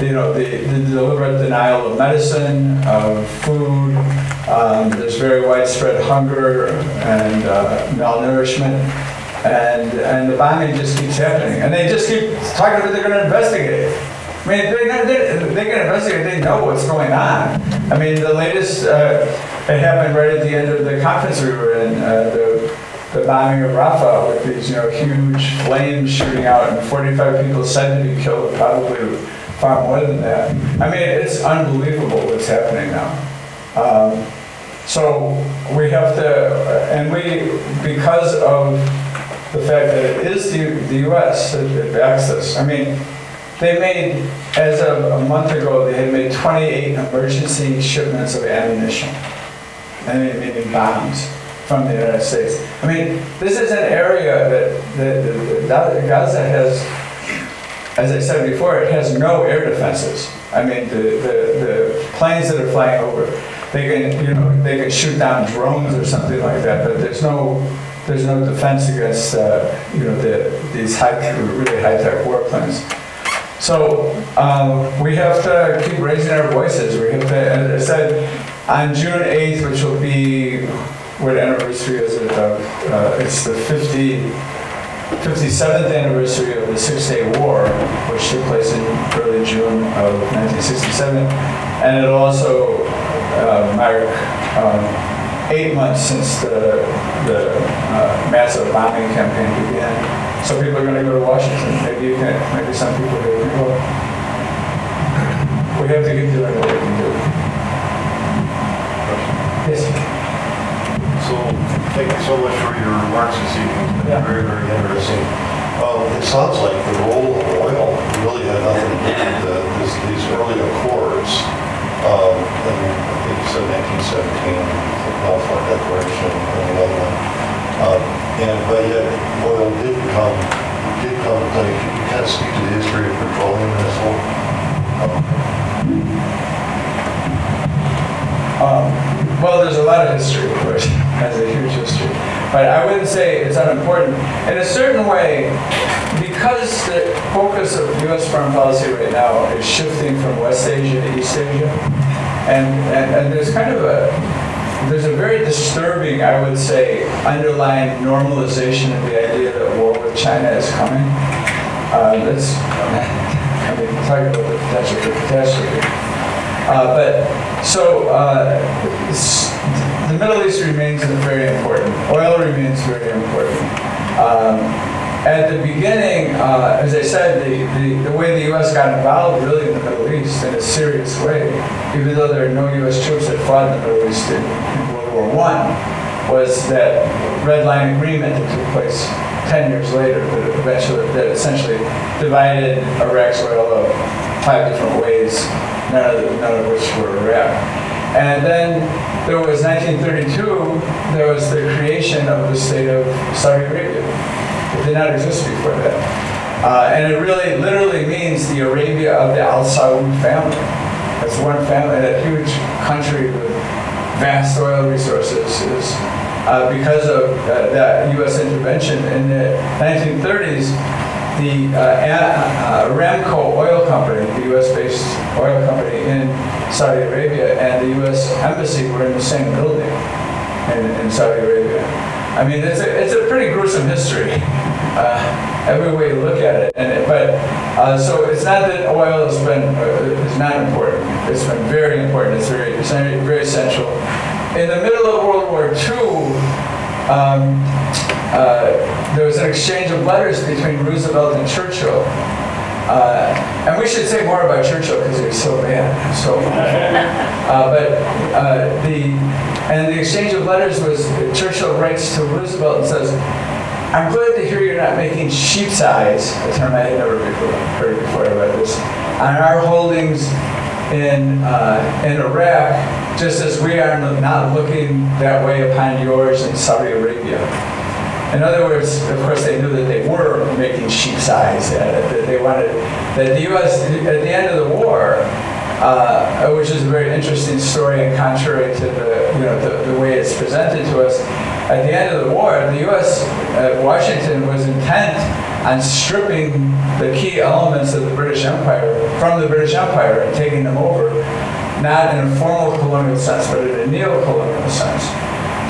you know, the, the deliberate denial of medicine, of food. Um, there's very widespread hunger and uh, malnourishment and and the bombing just keeps happening, and they just keep talking about they're going to investigate. I mean, they're going they can investigate. They know what's going on. I mean, the latest uh, it happened right at the end of the conference we were in. Uh, the the bombing of Rafah with these you know huge flames shooting out and 45 people said to be killed, probably far more than that. I mean, it's unbelievable what's happening now. Um, so we have to, and we, because of the fact that it is the, the U.S. that, that backs this. I mean, they made, as of a month ago, they had made 28 emergency shipments of ammunition, I mean, meaning bombs, from the United States. I mean, this is an area that, that, that Gaza has, as I said before, it has no air defenses. I mean, the, the, the planes that are flying over, they can, you know, they can shoot down drones or something like that, but there's no there's no defense against uh, you know the, these high, really high-tech warplanes. So um, we have to keep raising our voices. We have to, as I said, on June 8th, which will be what anniversary is it? Uh, uh, it's the 50, 57th anniversary of the Six Day War, which took place in early June of 1967, and it'll also uh. Um, eight months since the, the uh, massive bombing campaign began. So people are going to go to Washington. Maybe you can, maybe some people here go. We have to keep doing what we can do. Yes. So, thank you so much for your remarks this evening. It's been Yeah. very, very interesting. Um, it sounds like the role of oil really had nothing to do with the, this, these early accords. Um, and I think you said 1917, the Balfour Declaration, and the other one. Um, and but yet, oil did come, did come. Like, can you kind of speak to the history of petroleum and this whole? Um, well, there's a lot of history, of course. Has a huge history. But I wouldn't say it's unimportant. In a certain way, because the focus of U.S. foreign policy right now is shifting from West Asia to East Asia, and, and, and there's kind of a there's a very disturbing, I would say, underlying normalization of the idea that war with China is coming. Uh, that's, I mean, talking about the potential for catastrophe. Uh, but so uh, the Middle East remains very important. Oil remains very important. Um, at the beginning, uh, as I said, the, the, the way the U.S. got involved really in the Middle East in a serious way, even though there are no U.S. troops that fought in the Middle East in, in World War I, was that Red Line Agreement that took place 10 years later that eventually, that essentially divided Iraq's oil up five different ways, none of, the, none of which were Iraq. And then there was 1932, there was the creation of the state of Saudi Arabia. It did not exist before that. Uh, and it really, literally means the Arabia of the Al Saud family. It's one family, that huge country with vast oil resources is uh, because of uh, that U.S. intervention in the 1930s. the uh, uh, Aramco oil company, the U.S.-based oil company in Saudi Arabia, and the U.S. embassy were in the same building in, in Saudi Arabia. I mean, it's a, it's a pretty gruesome history, uh, every way you look at it. And it- but uh, so it's not that oil has been uh, is not important. It's been very important. It's very it's very, very essential. In the middle of World War II, um, uh, there was an exchange of letters between Roosevelt and Churchill. Uh, and we should say more about Churchill because he was so bad. So, uh, but uh, the and the exchange of letters was Churchill writes to Roosevelt and says, "I'm glad to hear you're not making sheep's eyes, a term I had never before, heard before about this, on our holdings in uh, in Iraq, just as we are not looking that way upon yours in Saudi Arabia." In other words, of course, they knew that they were making sheep's eyes at it, that they wanted, that the U.S., at the end of the war, uh, which is a very interesting story and contrary to the, you know, the, the way it's presented to us, at the end of the war, the U.S., uh, Washington was intent on stripping the key elements of the British Empire from the British Empire and taking them over, not in a formal colonial sense, but in a neo-colonial sense.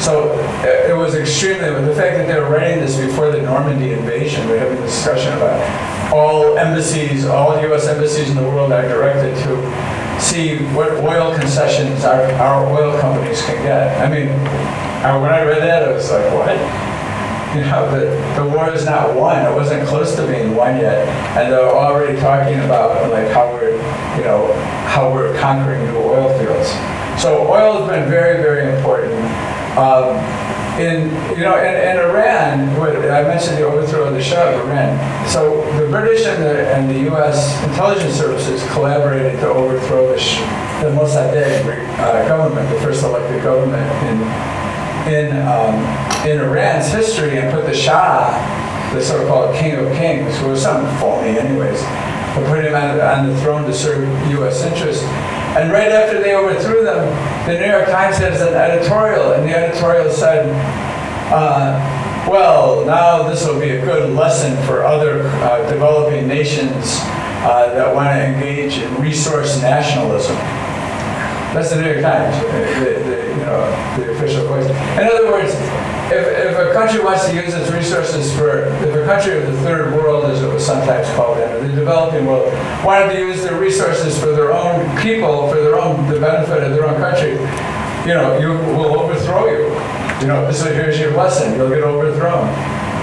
So uh, it was extremely, the fact that they were writing this before the Normandy invasion, we're having a discussion about all embassies, all U.S. embassies in the world are directed to see what oil concessions our, our oil companies can get. I mean, when I read that, I was like, what? You know, the, the war is not won. It wasn't close to being won yet. And they're already talking about like how we're, you know, how we're conquering new oil fields. So oil has been very, very important. Um, in you know in, in Iran, I mentioned the overthrow of the Shah of Iran. So the British and the and the U.S. intelligence services collaborated to overthrow the the Mossadegh uh, government, the first elected government in in um, in Iran's history, and put the Shah, the so-called King of Kings, who was something phony anyways, but put him on, on the throne to serve U.S. interests. And right after they overthrew them, the New York Times has an editorial, and the editorial said, uh, well, now this will be a good lesson for other uh, developing nations uh, that want to engage in resource nationalism. That's the New York Times, the, the, you know, the official voice. In other words, if, if a country wants to use its resources for, if a country of the third world, as it was sometimes called, or the developing world, wanted to use their resources for their own people, for their own, the benefit of their own country, you know, you will overthrow you. You know, so here's your lesson, you'll get overthrown.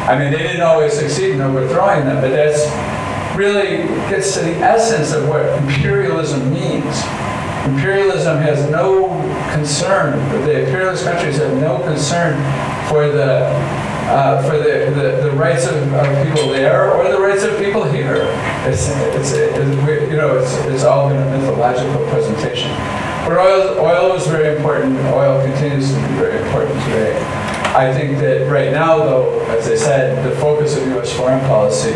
I mean, they didn't always succeed in overthrowing them, but that's really gets to the essence of what imperialism means. Imperialism has no concern, the imperialist countries have no concern for the uh, for the, the, the rights of, of people there or the rights of people here. It's, it's, it's you know, it's, it's all been a mythological presentation. But oil, oil was very important. Oil continues to be very important today. I think that right now, though, as I said, the focus of U.S. foreign policy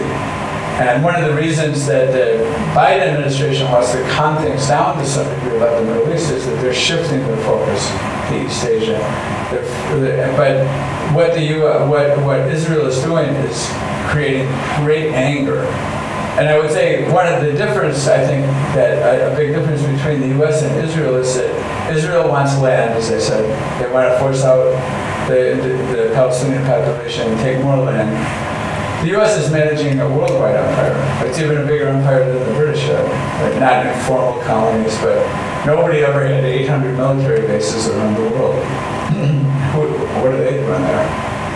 and one of the reasons that the Biden administration wants to calm things down to some degree about the Middle East is that they're shifting their focus to East Asia. But what the U, uh, what what Israel is doing is creating great anger. And I would say one of the difference, I think, that a, a big difference between the U.S. and Israel is that Israel wants land, as I said. They want to force out the, the, the Palestinian population and take more land. The U.S. is managing a worldwide empire. It's even a bigger empire than the British had. Like not in formal colonies, but nobody ever had 800 military bases around the world. What are they doing there?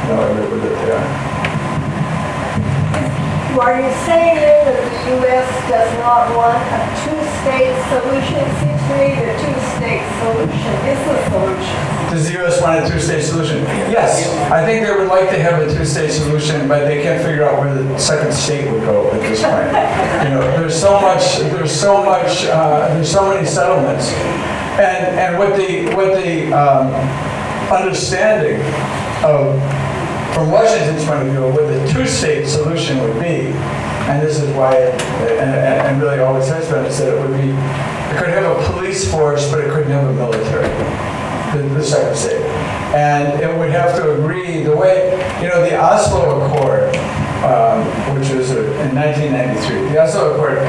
No idea what they are. Are you saying that the U.S. does not want a two-state solution? Two-state solution is the solution. Does the U.S. want a two-state solution? Yes, I think they would like to have a two-state solution, but they can't figure out where the second state would go at this point. You know, there's so much, there's so much, uh, there's so many settlements, and and what the what the um, understanding of from Washington's point of view, what the two-state solution would be, and this is why, it, and, and really always has been, is that it would be, it could have a police force, but it couldn't have a military the, the second state. And it would have to agree, the way, you know, the Oslo Accord, um, which was in 1993, the Oslo Accord,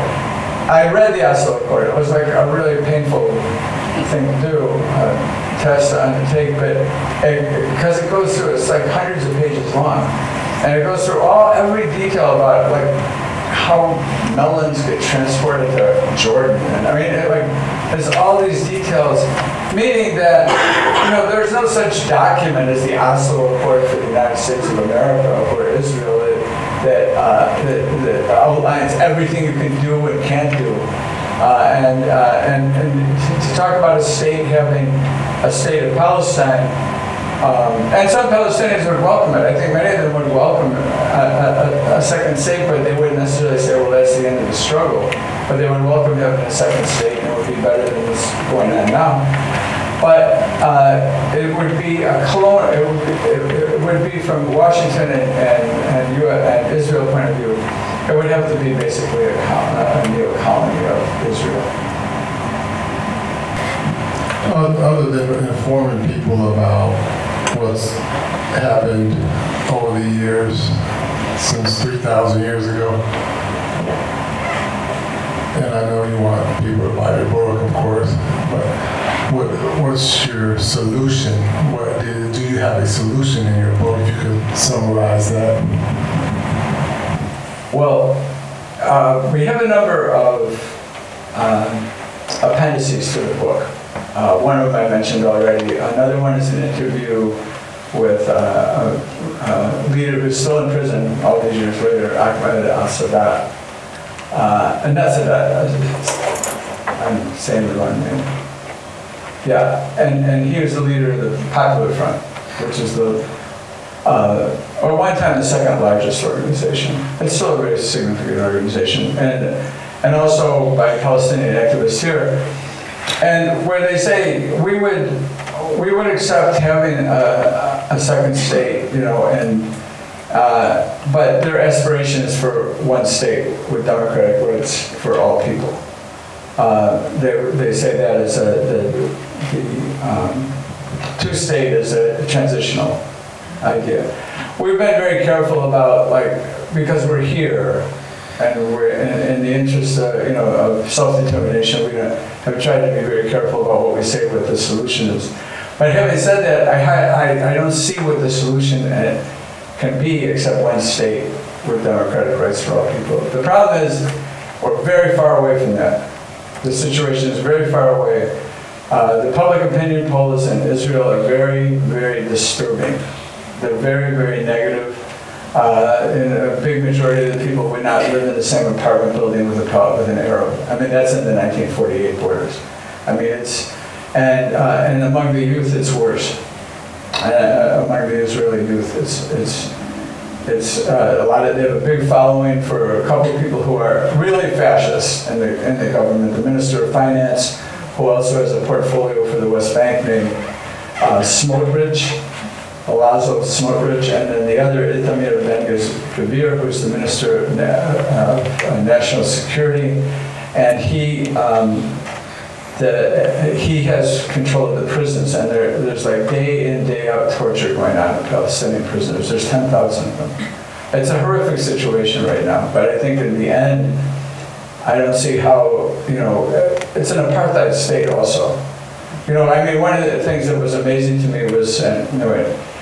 I read the Oslo Accord. It was like a really painful thing to do, test to undertake, but because it goes through, it's like hundreds of pages long. And it goes through all, every detail about it, like how melons get transported to Jordan. And I mean, it, like, there's all these details, meaning that, you know, there's no such document as the Oslo Accord for the United States of America or Israel that, uh, that, that outlines everything you can do and can't do. Uh, and, uh, and, and to talk about a state having a state of Palestine, um, and some Palestinians would welcome it. I think many of them would welcome a, a, a, second state, but they wouldn't necessarily say, well, that's the end of the struggle. But they would welcome having a second state, and it would be better than what's going on now. But uh, it would be a colonial, it would be, it, would be from Washington and, and, and, and Israel point of view, it would have to be basically a, a neo-colony of Israel. Other than informing people about what's happened over the years since 3,000 years ago. And I know you want people to buy your book, of course, but what, what's your solution? What, do do you have a solution in your book? If you could summarize that. Well, uh, we have a number of um, appendices to the book. Uh, one of them I mentioned already. Another one is an interview with uh, a, a leader who's still in prison all these years later, Ahmed al-Sadat. Uh, and that's Sadat. I'm saying the wrong name. Yeah, and, and he was the leader of the Popular Front, which is the uh, or one time the second largest organization. It's still a very significant organization, and and also by Palestinian activists here. And where they say we would we would accept having a, a second state, you know, and uh, but their aspiration is for one state with democratic rights for all people. Uh, they, they say that as a, the, the um, two-state is a transitional idea. We've been very careful about, like, because we're here, and we're in, in the interest of, you know, of self-determination, we have tried to be very careful about what we say what the solution is. But having said that, I, I, I don't see what the solution uh, can be except one state with democratic rights for all people. The problem is, we're very far away from that. The situation is very far away. Uh, the public opinion polls in Israel are very, very disturbing. They're very, very negative. Uh, and a big majority of the people would not live in the same apartment building with a with an Arab. I mean, that's in the 1948 borders. I mean, it's and uh, and among the youth, it's worse. Uh, among the Israeli youth, it's it's it's uh, a lot of they have a big following for a couple of people who are really fascist in the in the government. The minister of finance, who also has a portfolio for the West Bank, named uh. Alazzo Smotrich, and then the other Itamar Ben-Gvir, who's the Minister of Na- uh, National Security, and he, um, the, he has control of the prisons, and there, there's like day in, day out torture going on in Palestinian prisoners. There's 10,000 of them. It's a horrific situation right now, but I think in the end, I don't see how, you know, it's an apartheid state also. You know, I mean, one of the things that was amazing to me was, and, it,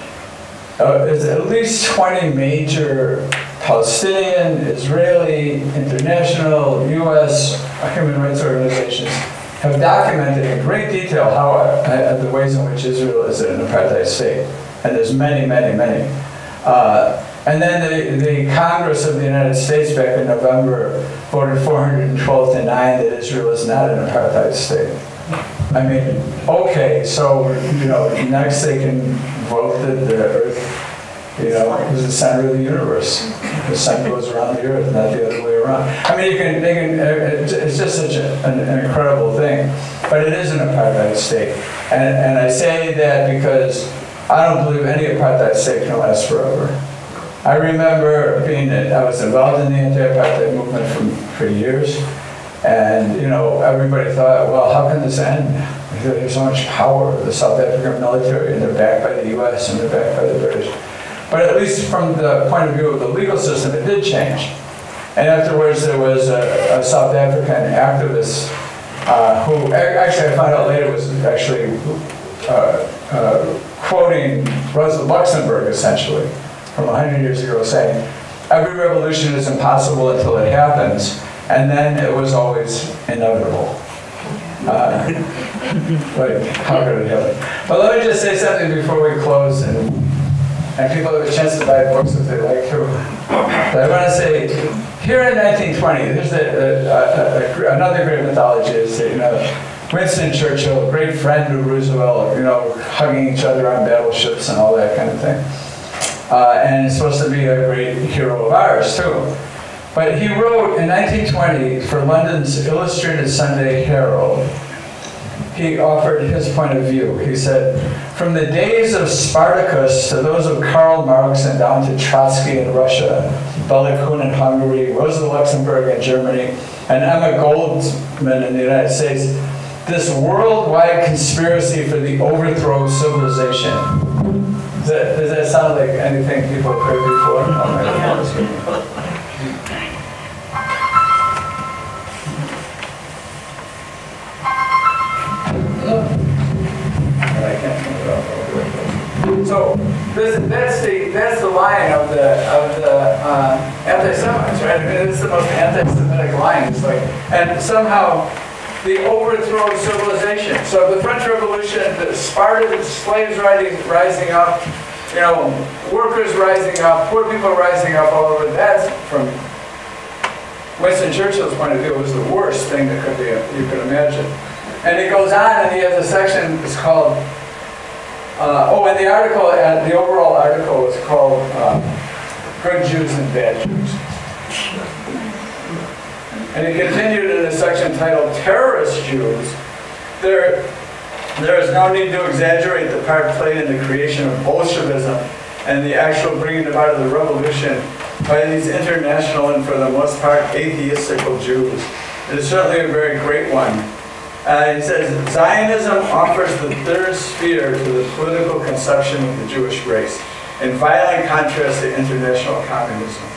uh, is at least 20 major Palestinian, Israeli, international, U.S. human rights organizations have documented in great detail how uh, the ways in which Israel is an apartheid state, and there's many, many, many. Uh, and then the, the Congress of the United States back in November voted 412 to 9 that Israel is not an apartheid state. I mean, okay, so, you know, next they can that the Earth, you know, is the center of the universe. The sun goes around the Earth, not the other way around. I mean, you can, they can, uh, it's it's just such a- an an incredible thing, but it is an apartheid state. And, and I say that because I don't believe any apartheid state can last forever. I remember being, I was involved in the anti-apartheid movement for, for years. And, you know, everybody thought, well, how can this end? Have so much power, of the South African military, and they're backed by the US and they're backed by the British. But at least from the point of view of the legal system, it did change. And afterwards, there was a, a South African activist uh, who, actually, I found out later was actually uh, uh, quoting Rosa Luxemburg, essentially, from 100 years ago, saying, every revolution is impossible until it happens, and then it was always inevitable. Uh, how could it? But let me just say something before we close, and, and people have a chance to buy books if they like to. But I want to say, here in 1920, there's a, a, a, another great mythology is that, you know, Winston Churchill, a great friend of Roosevelt, you know, hugging each other on battleships and all that kind of thing. Uh, and is supposed to be a great hero of ours, too. But he wrote in 1920 for London's Illustrated Sunday Herald, he offered his point of view. He said, From the days of Spartacus to those of Karl Marx and down to Trotsky in Russia, Bela Kun in Hungary, Rosa Luxemburg in Germany, and Emma Goldman in the United States, this worldwide conspiracy for the overthrow of civilization. Does that, does that sound like anything people have heard before? Somehow the overthrow of civilization. So the French Revolution, the Spartan slaves rising rising up, you know, workers rising up, poor people rising up all over. That's from Winston Churchill's point of view, was the worst thing that could be you could imagine. And it goes on, and he has a section. It's called. Uh, oh, and the article, uh, the overall article is called um, "Good Jews and Bad Jews." And he continued in a section titled "Terrorist Jews." There, there is no need to exaggerate the part played in the creation of Bolshevism and the actual bringing about of the revolution by these international and for the most part atheistical Jews. It is certainly a very great one. Uh, he says, Zionism offers the third sphere to the political conception of the Jewish race, in violent contrast to international communism.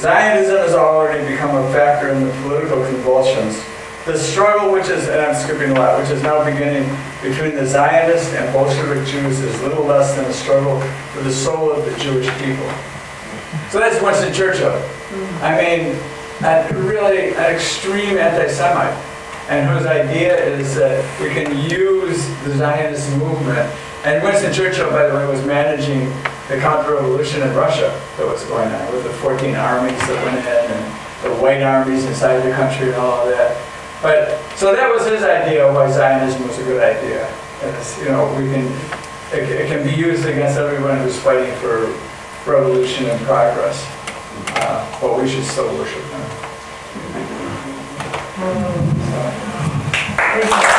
Zionism has already become a factor in the political convulsions. The struggle, which is, and I'm skipping a lot, which is now beginning between the Zionist and Bolshevik Jews, is little less than a struggle for the soul of the Jewish people. So that's Winston Churchill. I mean, a really an extreme anti-Semite, and whose idea is that we can use the Zionist movement. And Winston Churchill, by the way, was managing the counter-revolution in Russia that was going on with the 14 armies that went in and the white armies inside the country and all of that. But so that was his idea of why Zionism was a good idea. It's, you know, we can it, it can be used against everyone who's fighting for revolution and progress, uh, but we should still worship them. So.